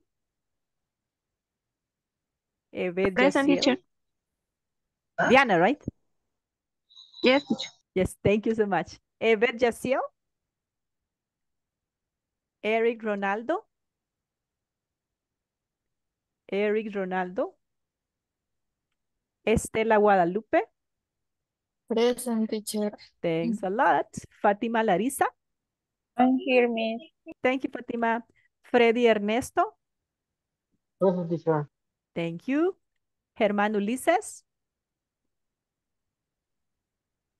A: Evet
F: Present
A: Yaciel.
F: teacher.
A: Diana, right?
F: Yes, teacher.
A: Yes, thank you so much. Evet Yaciel. Eric Ronaldo. Eric Ronaldo. Estela Guadalupe.
R: Present teacher.
A: Thanks a lot. Fátima Larisa.
C: I'm here, miss.
A: Thank you, Fátima. Freddy Ernesto.
N: Present teacher.
A: Thank you. Germán Ulises.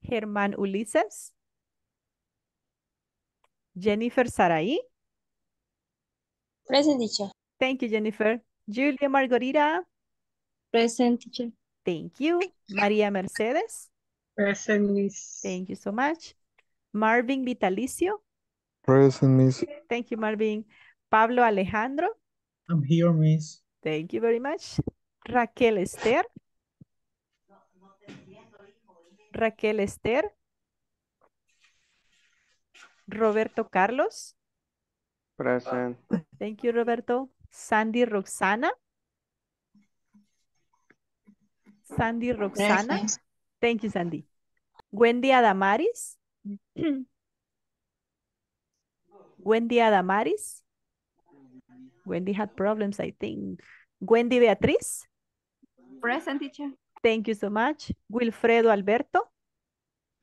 A: Germán Ulises. Jennifer Saraí.
Q: Present teacher.
A: Thank you, Jennifer. Julia Margarita.
Q: Present teacher.
A: Thank you. María Mercedes.
B: Present, miss.
A: Thank you so much. Marvin Vitalicio.
D: Present, miss.
A: Thank you, Marvin. Pablo Alejandro.
M: I'm here, miss.
A: Thank you very much. Raquel Esther. Raquel Esther. Roberto Carlos.
S: Present.
A: Thank you, Roberto. Sandy Roxana. Sandy Roxana.
Q: Present.
A: Thank you, Sandy. Wendy Adamaris. Wendy Adamaris. Wendy had problems, I think. Wendy Beatriz.
F: Present teacher.
A: Thank you so much. Wilfredo Alberto.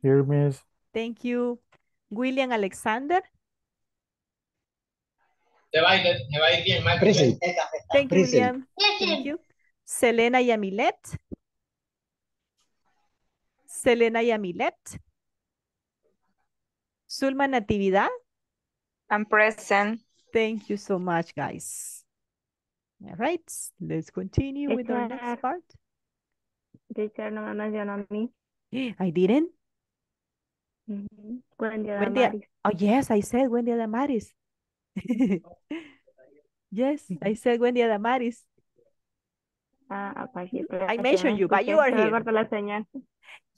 D: Here, miss.
A: Thank you. William Alexander.
L: Te va a ir, te va a ir bien.
N: Present.
A: Thank you. William. Thank you. Selena Yamilet. Selena Yamilet. Zulma Natividad.
O: I'm present.
A: Thank you so much, guys. All right, let's continue with our next part.
Q: Teacher, no me mencionó a mí.
A: I didn't.
Q: Ujú. Buen día,
A: Buen Oh, yes, I said buen día, Damaris. yes, I said buen día, Damaris.
Q: Ah, pues
A: I mentioned you, but you are here.
Q: cortó la señal.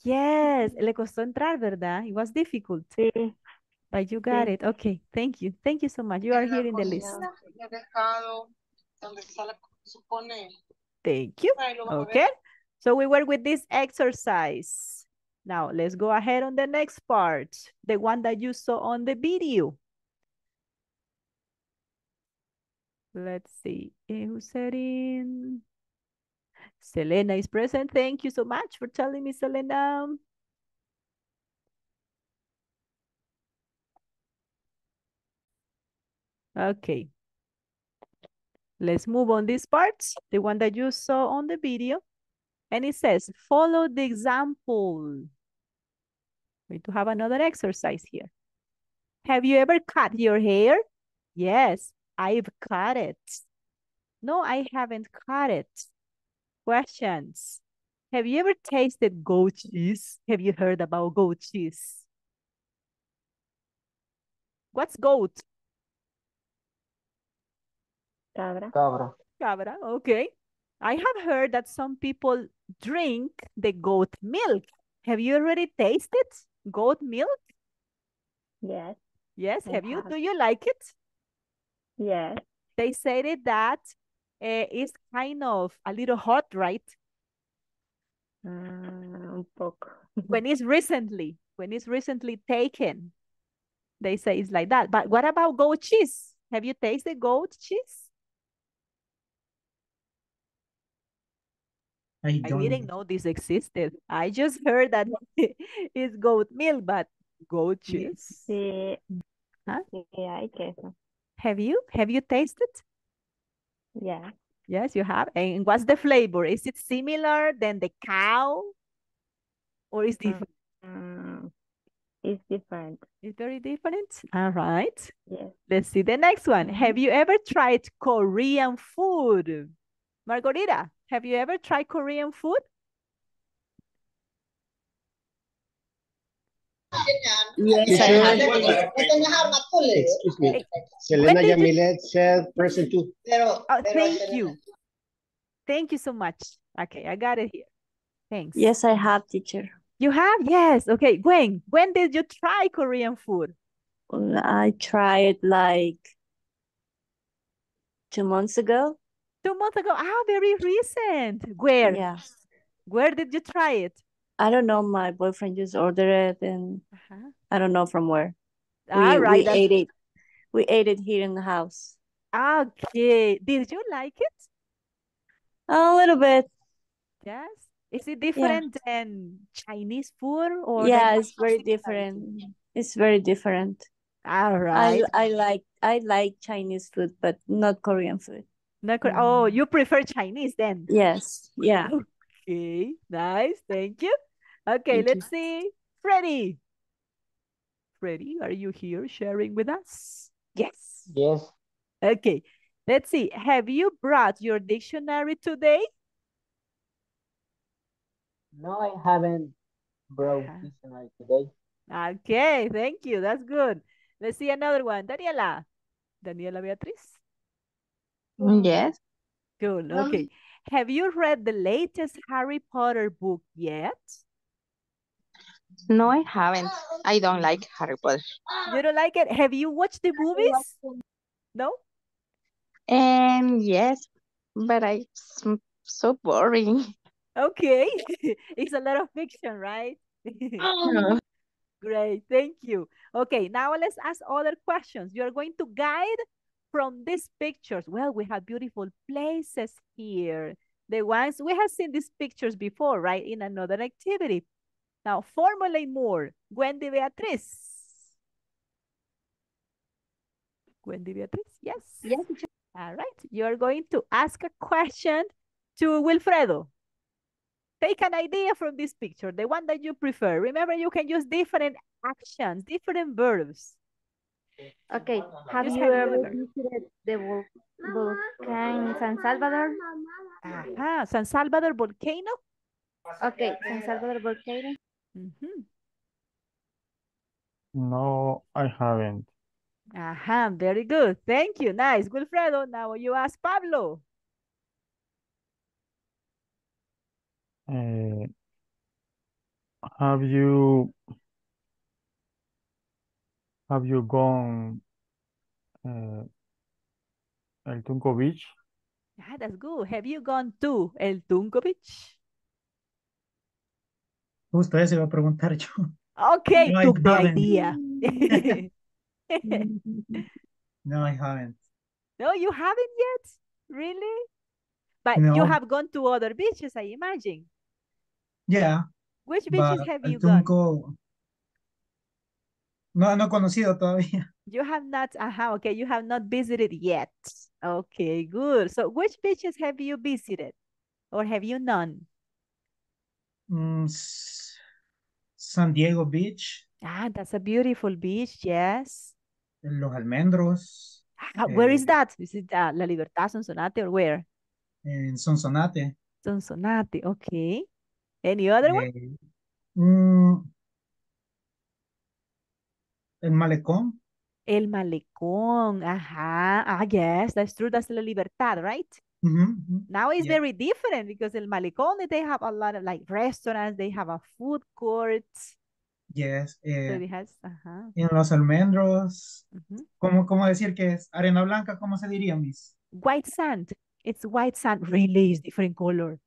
A: Yes, le costó entrar, ¿verdad? It was difficult.
Q: Sí.
A: But you got it. Okay, thank you. Thank you so much. You are here in the list.
B: He dejado donde está la supone.
A: Thank you.
B: Ahí lo vamos a
A: Okay. So we were with this exercise. Now let's go ahead on the next part, the one that you saw on the video. Let's see. eh, Who said in? Selena is present. Thank you so much for telling me, Selena. Okay. Let's move on this part, the one that you saw on the video. And it says, follow the example. Going to have another exercise here. Have you ever cut your hair? Yes, I've cut it. No, I haven't cut it. Questions. Have you ever tasted goat cheese? Have you heard about goat cheese? What's goat?
Q: Cabra.
N: Cabra.
A: Cabra, okay. I have heard that some people drink the goat milk. Have you already tasted goat milk?
Q: Yes.
A: Yes,
Q: I
A: have you?
Q: have.
A: Do you like it?
Q: Yes.
A: They said it that uh, it's kind of a little hot, right?
Q: Mm, un poco.
A: When it's recently, when it's recently taken, they say it's like that. But what about goat cheese? Have you tasted goat cheese?
M: I
A: I didn't know this existed. I just heard that it's goat milk, but goat cheese.
Q: Sí.
A: Huh?
Q: Sí, hay queso.
A: Have you? Have you tasted?
Q: Yeah.
A: Yes, you have. And what's the flavor? Is it similar than the cow? Or is different?
Q: Mm, it's different.
A: It's very different. All right.
Q: Yes.
A: Let's see the next one. Have you ever tried Korean food? Margarita, have you ever tried Korean food?
L: Yes, I have.
N: Excuse me. Selena
A: When did you-
N: Yamilet said present too.
A: Oh, thank you. Thank you so much. Okay, I got it here. Thanks.
P: Yes, I have, teacher.
A: You have? Yes. Okay, Gwen, when did you try Korean food?
P: I tried like two months ago.
A: Two months ago. Ah, very recent. Where?
P: Yeah.
A: Where did you try it?
P: I don't know. My boyfriend just ordered it, and
A: Uh-huh.
P: I don't know from where.
A: All
P: we,
A: right.
P: we
A: that's-
P: ate it. We ate it here in the house.
A: Okay. Did you like it?
P: A little bit.
A: Yes. Is it different than Chinese food or
P: yeah, it's very different. It's very different.
A: All right.
P: I. I like I like Chinese food, but not Korean food.
A: Not Kore- Oh, you prefer Chinese then?
P: Yes. Yeah.
A: Okay, nice. Thank you. Okay,
P: Thank
A: let's see. Freddie. Freddie, are you here sharing with us? Yes.
N: Yes.
A: Okay, let's see. Have you brought your dictionary today?
N: No, I haven't brought
A: Uh-huh.
N: dictionary today.
A: Okay, thank you. That's good. Let's see another one. Daniela. Daniela Beatriz.
Q: Yes.
A: Good. Okay. Have you read the latest Harry Potter book yet?
Q: No, I haven't. I don't like Harry Potter.
A: You don't like it? Have you watched the movies? No?
Q: Um, yes, but I it's so boring.
A: Okay. It's a lot of fiction, right?
Q: No.
A: Great, thank you. Okay, now let's ask other questions. You are going to guide from these pictures. Well, we have beautiful places here. The ones we have seen these pictures before, right? In another activity. Now, formulate more. Wendy Beatriz. Wendy Beatriz, yes?
Q: Yes.
A: All right, you are going to ask a question to Wilfredo. Take an idea from this picture, the one that you prefer. Remember, you can use different actions, different verbs.
T: Okay, have you ever visited the vol volcano in San Salvador?
A: Ajá, San Salvador volcano.
T: Okay, San Salvador volcano.
A: Ujú.
D: No, I haven't.
A: Ajá, very good. Thank you. Nice. Wilfredo, now you ask Pablo.
D: Uh, have you have you gone uh, El Tunco Beach?
A: Ah, that's good. Have you gone to El Tunco Beach?
M: Justo eso iba a preguntar yo.
A: Okay,
M: No, I
A: took the idea.
M: No, I haven't.
A: No, you haven't yet? Really? But you have gone to other beaches, I imagine.
M: Yeah,
A: Which beaches have
M: el
A: you gone?
M: No, no he conocido todavía.
A: You have not, aha, okay, you have not visited yet. Okay, good. So which beaches have you visited? Or have you none?
M: Mm, San Diego Beach,
A: Ah, that's a beautiful beach, yes.
M: Los Almendros,
A: Ah, where is
M: eh,
A: that? Is it uh, La Libertad, Sonsonate, or where?
M: en Sonsonate.
A: Sonsonate, okay. Any other one?
M: eh, mm, el Malecón,
A: El Malecón, ajá. Ah, yes, that's true. That's La Libertad, right? Now it's
M: yeah.
A: very different because El Malecón, they have a lot of like restaurants, they have a food court.
M: Yes,
A: So
M: eh,
A: it has, ajá.
M: en Los Almendros. ¿cómo, cómo decir que es arena blanca? ¿Cómo se diría, Miss?
A: White sand. It's white sand. Really is different color.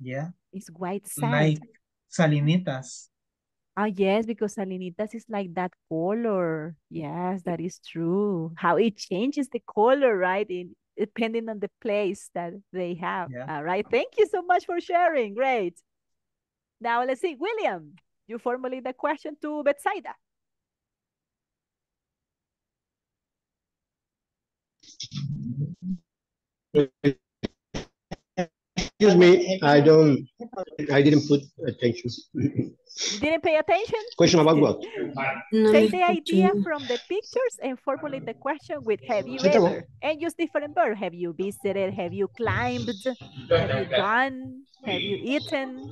M: Yeah,
A: It's white sand.
M: like Salinitas.
A: Ah, yes, because salinitas is like that color. Yes, that is true. How it changes the color, right? In, depending on the place that they have.
M: Yeah.
A: All right. Thank you so much for sharing. Great. Now let's see. William, you formulate the question to Betsaida.
L: Excuse me, I don't, I didn't put attention.
A: Didn't pay attention?
L: Question about what?
Q: No
A: Take the idea from the pictures and formulate the question with have you ever? And use different verbs. Have you visited? Have you climbed? Have you gone? Have you eaten?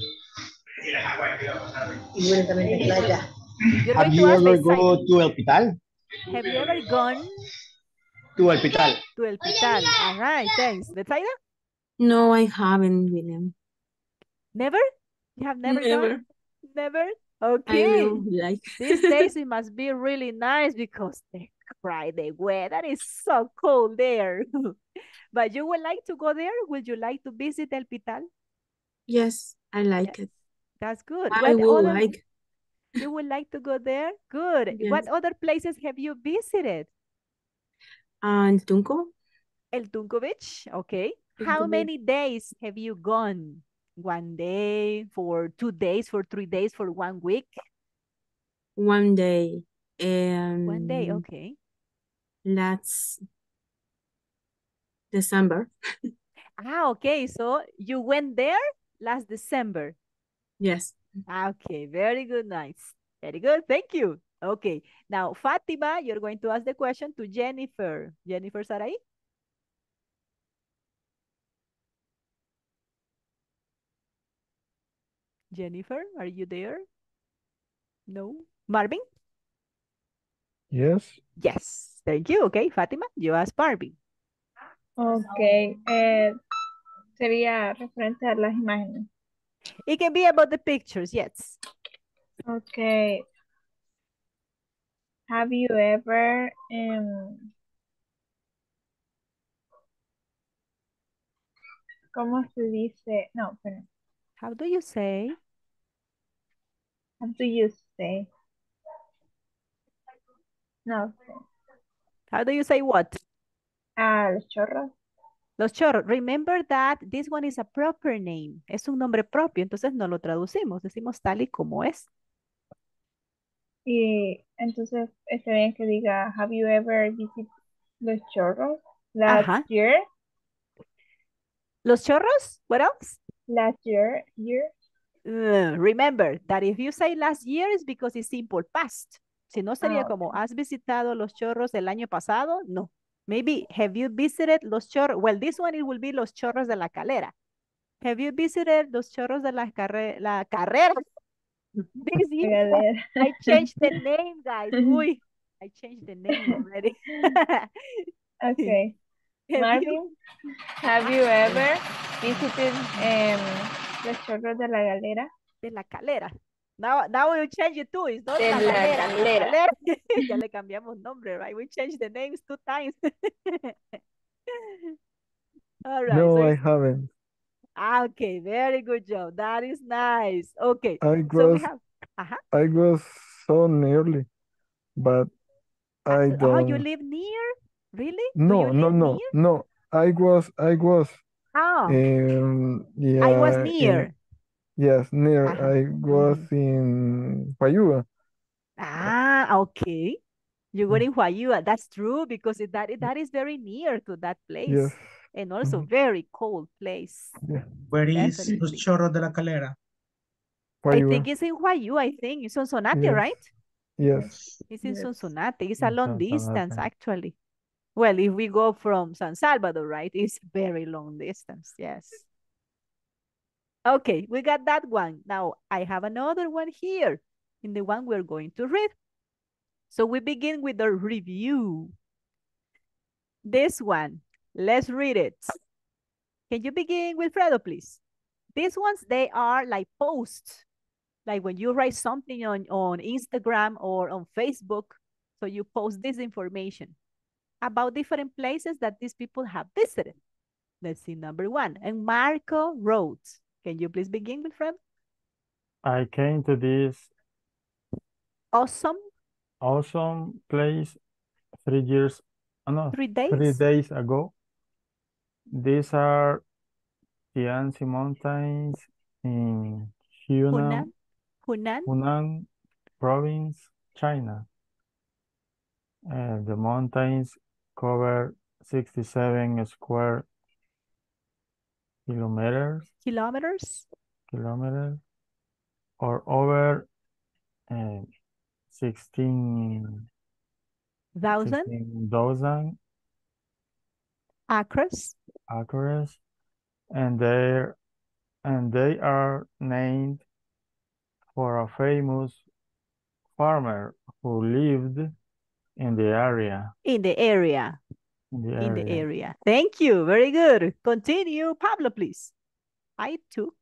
L: Have you ever
A: Betsaida.
L: go to El Pital?
A: Have you ever gone
L: To El Pital.
A: to El Pital? All right, thanks. Betsaida?
Q: No, I haven't, William.
A: Never? You have never
Q: Never.
A: gone? Never?
Q: I
A: Okay.
Q: will like.
A: These days it must be really nice because they cry the Friday weather is so cold there. But you would like to go there? Would you like to visit El Pital?
Q: Yes, I like it.
A: That's good.
Q: I
A: What
Q: will
A: other
Q: like.
A: you would like to go there? Good. What other places have you visited?
Q: Uh, El Tunco,
A: El Tunco Beach, okay. How many days have you gone? One day, for two days, for three days, for one week?
Q: one day. And
A: One day, okay.
Q: That's December.
A: Ah, okay. So you went there last December.
Q: Yes.
A: Ah, Okay, very good, nice. Very good, thank you. Okay, now Fatima, you're going to ask the question to Jennifer. Jennifer Sarai? Jennifer, are you there? No? Marvin?
D: Yes.
A: Yes, thank you. Okay, Fatima, you ask Barbie.
C: Ok, eh, sería referente a las imágenes.
A: It can be about the pictures, yes.
C: Okay. Have you ever um, ¿cómo se dice? No, espera.
A: How do you say?
C: How do you say? No.
A: How do you say what?
C: Ah, los chorros.
A: Los chorros. Remember that this one is a proper name. Es un nombre propio, entonces no lo traducimos. Decimos tal y como es.
C: Y entonces está bien que diga, have you ever visited los chorros last
A: Ajá.
C: year?
A: Los chorros? What else?
C: Last year, year.
A: Uh, remember that if you say last year is because it's simple past. Si no sería
C: Ah,
A: como, ¿has visitado los chorros el año pasado? No. Maybe, have you visited los chorros? Well, this one it will be los chorros de la calera. Have you visited los chorros de la, carre la carrera? This year. I changed the name, guys. Uy, I changed the name already.
C: Okay.
A: Have you-
C: Marvin, have you ever visited um, los chorros de la galera?
A: de la calera. Now, now we change it too. It's not
C: De
A: la
C: la
A: calera, la
C: calera.
A: calera. ya le cambiamos nombre, right? We changed the names two times. All right.
D: No,
A: so
D: I haven't.
A: ah, okay, very good job. That is nice. Okay.
D: I
A: So we
D: was
A: have, uh-huh.
D: I was so nearly, but I
A: Oh,
D: don't.
A: you live near? Really?
D: No, no, no,
A: near?
D: no. I was, I was.
A: Oh,
D: Um, yeah.
A: I was
D: in-
A: near.
D: yes, near.
A: Uh-huh.
D: I was in Payuga.
A: Ah, okay. You
D: Mm.
A: were in Juayúa. That's true because it, that that is very near to that place.
D: Yes.
A: And also
D: Mhm.
A: very cold place.
M: Where is Los
A: Definitely.
M: Chorros de la Calera?
A: I think it's in Juayúa, I think. It's Sonsonate,
D: Yes.
A: right?
D: Yes.
A: It's in
M: Yes.
A: Sonsonate. It's a
D: In
A: long distance, actually. Well, if we go from San Salvador, right? It's very long distance. Yes. Okay, we got that one. Now, I have another one here in the one we're going to read. So we begin with the review. This one, let's read it. Can you begin with Fredo, please? These ones, they are like posts. Like when you write something on, on Instagram or on Facebook, so you post this information about different places that these people have visited. Let's see number one. And Marco wrote. Can you please begin with Fred?
D: I came to this
A: Awesome.
D: awesome place three years, oh no,
A: Three days
D: three
A: days.
D: ago. These are Tianzi Mountains in Hunan,
A: Hunan. Hunan.
D: Hunan province, China. Uh, the mountains cover 67 square kilometers,
A: Kilometers.
D: kilometers, or over uh, 16
A: Thousand.
D: 16,000
A: Acres.
D: acres, and they and they are named for a famous farmer who lived in the area.
A: In the area.
D: In the
A: In the
D: area.
A: area. Thank you. Very good. Continue. Pablo, please. I took.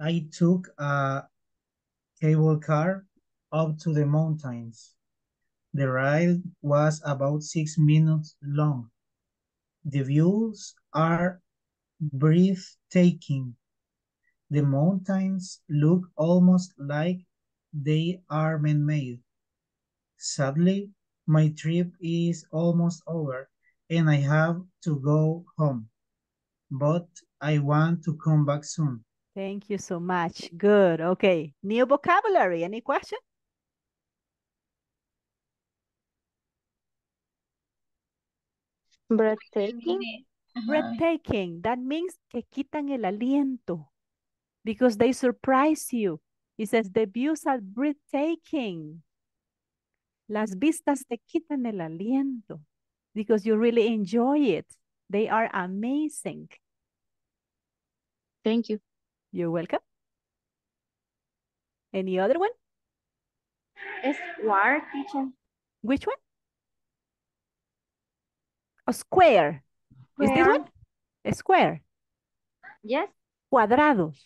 M: I took a cable car up to the mountains. The ride was about six minutes long. The views are breathtaking. The mountains look almost like they are man-made. Sadly, my trip is almost over and I have to go home. But I want to come back soon.
A: Thank you so much. Good. Okay. New vocabulary. Any question?
Q: Breathtaking.
A: Breathtaking. Uh-huh. That means que quitan el aliento because they surprise you. It says the views are breathtaking. Las vistas te quitan el aliento because you really enjoy it. They are amazing.
Q: Thank you.
A: You're welcome. Any other one?
T: Square, teacher.
A: Which one? A square. Is this one? A square.
T: Yes.
A: Cuadrados.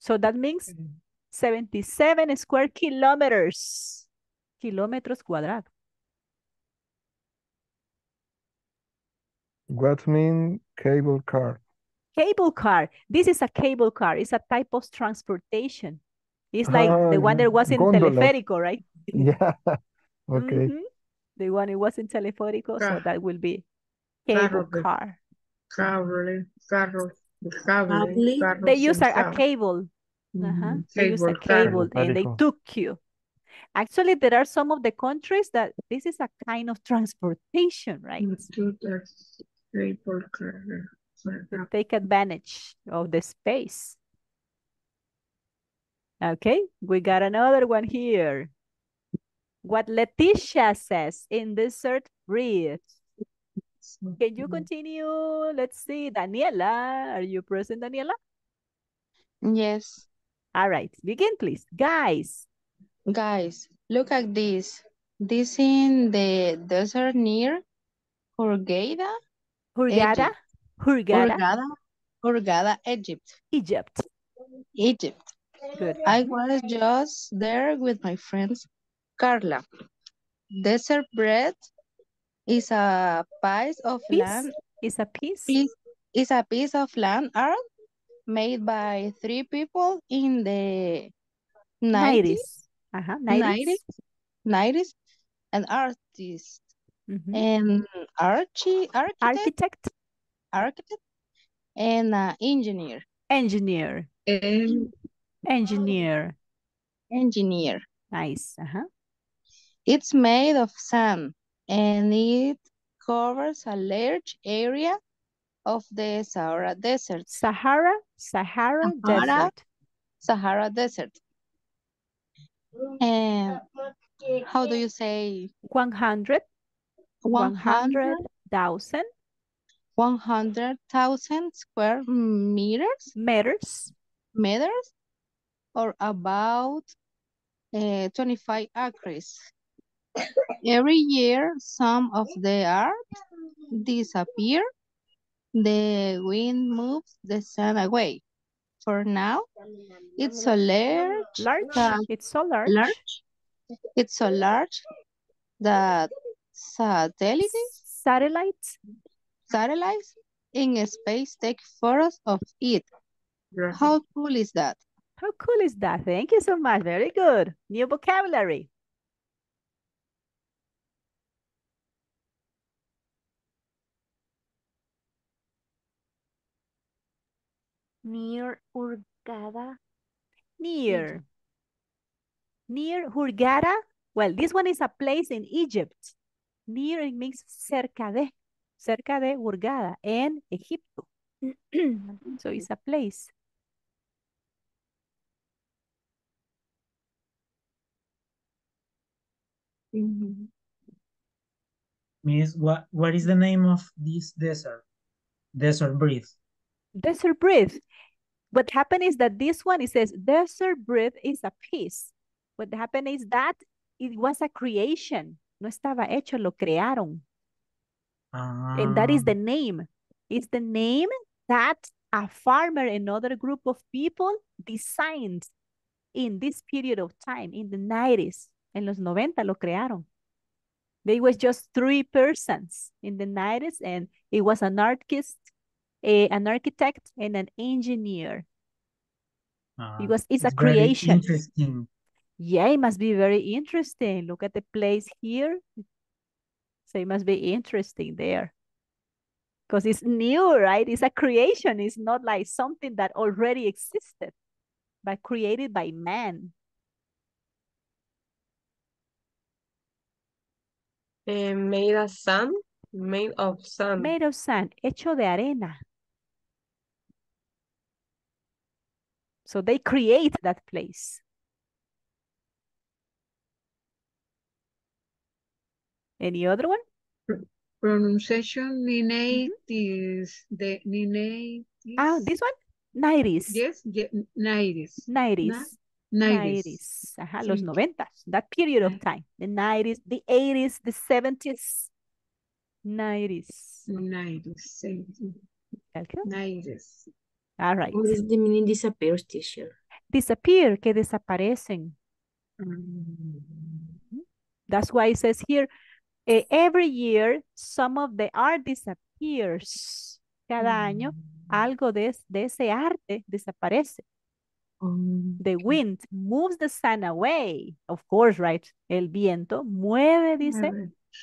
A: So that means 77 square kilometers. Kilómetros cuadrados.
D: What mean cable car?
A: Cable car. This is a cable car. It's a type of transportation. It's like
D: Ah,
A: the one that was in
D: Gondolas.
A: teleférico, right?
D: Yeah. Okay.
A: Mhm. The one it was in teleférico, so that will be cable
B: Carro,
A: car.
B: Cable, carro, cable,
Q: Cable.
A: They use a, a
B: sentado.
A: cable. Uh-huh. They use a
B: Cable
A: cable and they took you. Actually, there are some of the countries that this is a kind of transportation, right?
B: Computers, cable car.
A: To take advantage of the space. Okay, we got another one here. What Leticia says, in desert breathe. Can you continue? Let's see, Daniela, are you present, Daniela?
Q: Yes.
A: All right, begin please. Guys.
Q: Guys, look at this. This in the desert near Hurghada.
A: Hurghada? Hurghada?
Q: Hurghada. Egypt.
A: Egypt.
Q: Egypt.
A: Good.
Q: I was just there with my friends Carla. Desert bread is a piece of
A: Piece?
Q: land.
A: Is a piece?
Q: Piece is a piece of land art made by three people in the 90s.
A: 90s. Uh-huh, 90s.
Q: 90s. 90s. An artist
A: Mhm.
Q: and archi, architect,
A: Architect?
Q: architect and uh, engineer.
A: Engineer. Engineer.
Q: Engineer.
A: Nice. Uh-huh.
Q: It's made of sand and it covers a large area of the Sahara Desert.
A: Sahara? Sahara,
Q: Sahara,
A: Desert.
Q: Sahara Desert. And how do you say
A: 100?
Q: 100
A: 100,000
Q: 100,000 square meters?
A: meters?
Q: Meters? Or about uh, 25 acres. Every year, some of the art disappear. The wind moves the sand away. For now, it's so large.
A: Large?
Q: that-
A: It's so large.
Q: large. It's so large that satellites,
A: Satellites?
Q: satellites in space take photos of it. How cool is that?
A: How cool is that? Thank you so much. Very good. New vocabulary.
T: Near Hurghada.
A: Near. Near Hurghada. Well, this one is a place in Egypt. Near it means cerca de. Cerca de Hurghada en Egipto. so it's a place.
M: Miss, what, what is the name of this desert? Desert breeze.
A: Desert breath. What happened is that this one, it says desert breath is a piece. What happened is that it was a creation. No estaba hecho, lo crearon. And that is
M: Ah,
A: the name. It's the name that a farmer and other group of people designed in this period of time, in the 90s. En los 90 lo crearon. They was just three persons in the 90s, and it was an artist, a, an architect, and an engineer.
M: ah,
A: It was, it's a creation.
M: Interesting.
A: Yeah, it must be very interesting. Look at the place here. So it must be interesting there. Because it's new, right? It's a creation. It's not like something that already existed, but created by man.
B: Eh, made of sand, made of sand.
A: Made of sand, hecho de arena. So they create that place. Any other one?
U: Pronunciation Ninate is the Ninate.
A: Ah, this one? 90s.
U: Yes, ye- 90s.
A: 90s.
U: Na- 90s.
A: 90s. Ajá, los
U: Sí.
A: 90s. That period of time. The 90s, the 80s, the 70s. 90s.
U: 90s. sí, sí.
A: Okay.
U: 90s.
A: All right.
G: What is the meaning disappears, teacher?
A: Disappear, que desaparecen. That's why it says here, eh, every year some of the art disappears. Cada año algo de, de ese arte desaparece. The wind moves the sun away. Of course, right? El viento mueve, dice,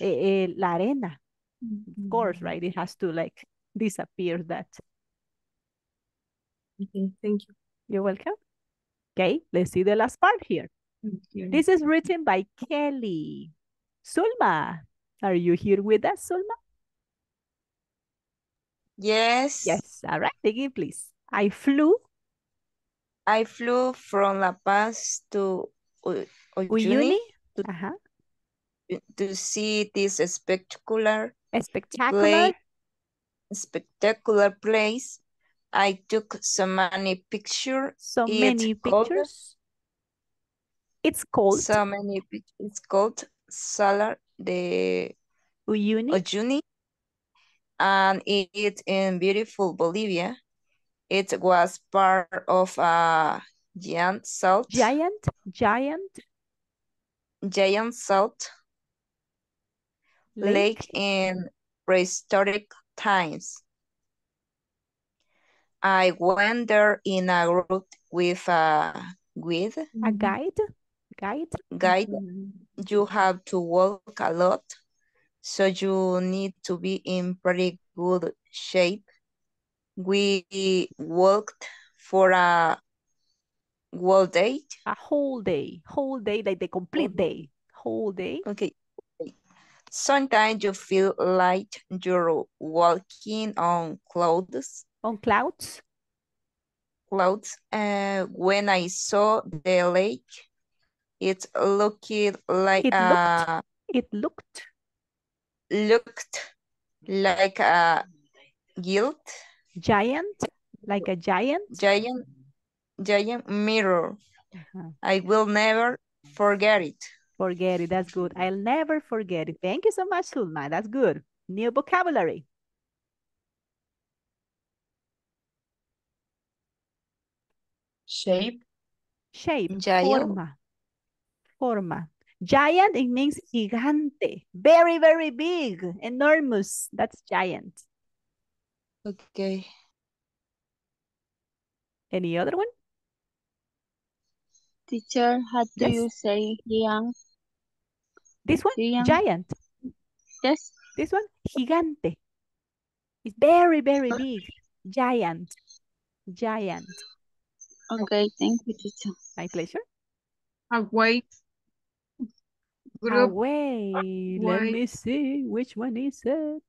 A: eh, eh, la arena. Of course, right? It has to like disappear that.
G: Okay, thank you.
A: You're welcome. Okay, let's see the last part here. This is written by Kelly. Sulma, are you here with us, Sulma?
O: Yes.
A: Yes, all right, begin please. I flew
O: I flew from La Paz to U-
A: Uyuni?
O: Uyuni to,
A: Ajá.
O: to see this spectacular
A: Spectacular.
O: play, spectacular place. I took so many pictures.
A: So many pictures. It's called
O: So many pictures. It's called Salar de
A: Uyuni.
O: Uyuni. And it in beautiful Bolivia. It was part of a giant salt,
A: Giant, giant
O: giant salt
A: lake.
O: lake in prehistoric times. I went there in a group with uh, a with
A: A guide. Guide.
O: guide. Mm-hmm. You have to walk a lot, so you need to be in pretty good shape. We walked for a whole day.
A: A whole day. Whole day, like the complete day. Whole day.
O: Okay. Sometimes you feel like you're walking on clouds.
A: On clouds.
O: Clouds. Uh, when I saw the lake, it looked like
A: It
O: a
A: It looked
O: looked like a guilt
A: giant, like a giant.
O: giant giant mirror.
A: Uh-huh.
O: I will never forget it.
A: Forget it. That's good. I'll never forget it. Thank you so much, Sulma. That's good. New vocabulary.
B: Shape.
A: Shape.
O: Giant.
A: Forma. Forma. Giant, it means gigante. Very, very big. Enormous. That's giant.
O: Okay.
A: Any other one?
Q: Teacher, how do
A: Yes.
Q: you say young?
A: This one?
Q: Giant.
A: Giant.
Q: Yes.
A: This one? Gigante. It's very, very big. Giant. Giant.
Q: Okay, thank you, teacher.
A: My pleasure.
B: Away. Group.
A: Away. Let me see. Which one is it?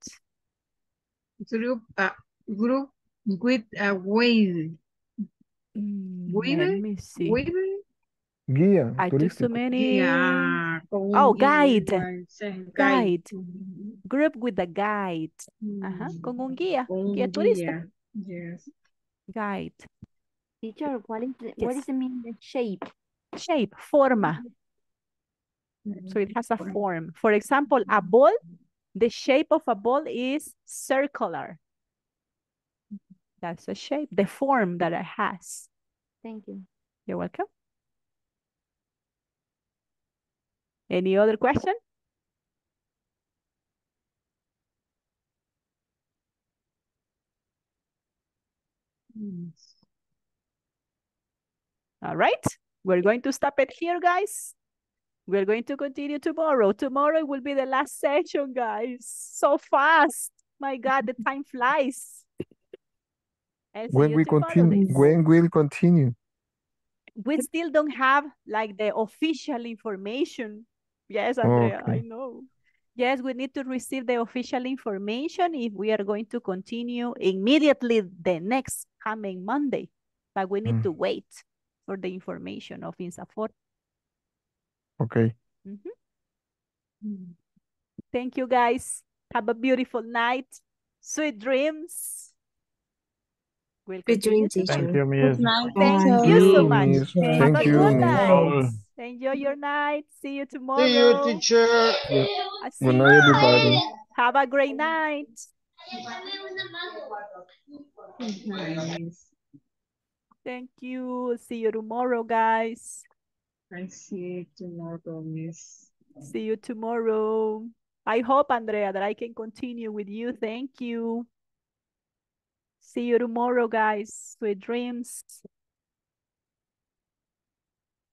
B: Group. Uh, group with a wave.
A: Mm,
B: Wave.
A: Let me see.
B: Wave.
D: Guía
A: I took so many.
B: Yeah.
A: Oh,
B: un
A: guide. Guide. Group with the guide. Ajá. Con un guía.
B: Con
A: Guía turista.
B: guía. Yes.
A: Guide.
T: Teacher, what is the, what
A: Yes.
T: is the shape?
A: Shape. Forma. Mm-hmm. So it has a form. For example, a ball, the shape of a ball is circular. That's a shape, the form that it has.
T: Thank you.
A: You're welcome. Any other question? All right, we're going to stop it here, guys. We're going to continue tomorrow. Tomorrow will be the last session, guys. So fast. My God, the time flies.
D: When we continue, when we'll continue.
A: we still don't have like the official information. Yes, Andrea, I know. Yes, we need to receive the official information if we are going to continue immediately the next coming Monday. But we need
D: Mm.
A: to wait for the information of INSAFORP.
D: Okay.
A: Mhm. Thank you, guys. Have a beautiful night. Sweet dreams. We'll
B: Good
A: continue
B: dreams,
A: tomorrow.
D: Thank you, Miss.
A: Thank
B: Thank
A: you so
B: you,
A: much.
D: Miss.
A: Have
D: Thank
A: a
D: you,
A: good night. Enjoy your night. See you tomorrow.
L: See you, teacher.
D: Good,
A: I see
D: good
A: you.
D: night, everybody.
A: Have a great night. Thank you. See you tomorrow, guys.
B: I see you tomorrow, miss.
A: See you tomorrow. I hope, Andrea, that I can continue with you. Thank you. See you tomorrow, guys. Sweet dreams.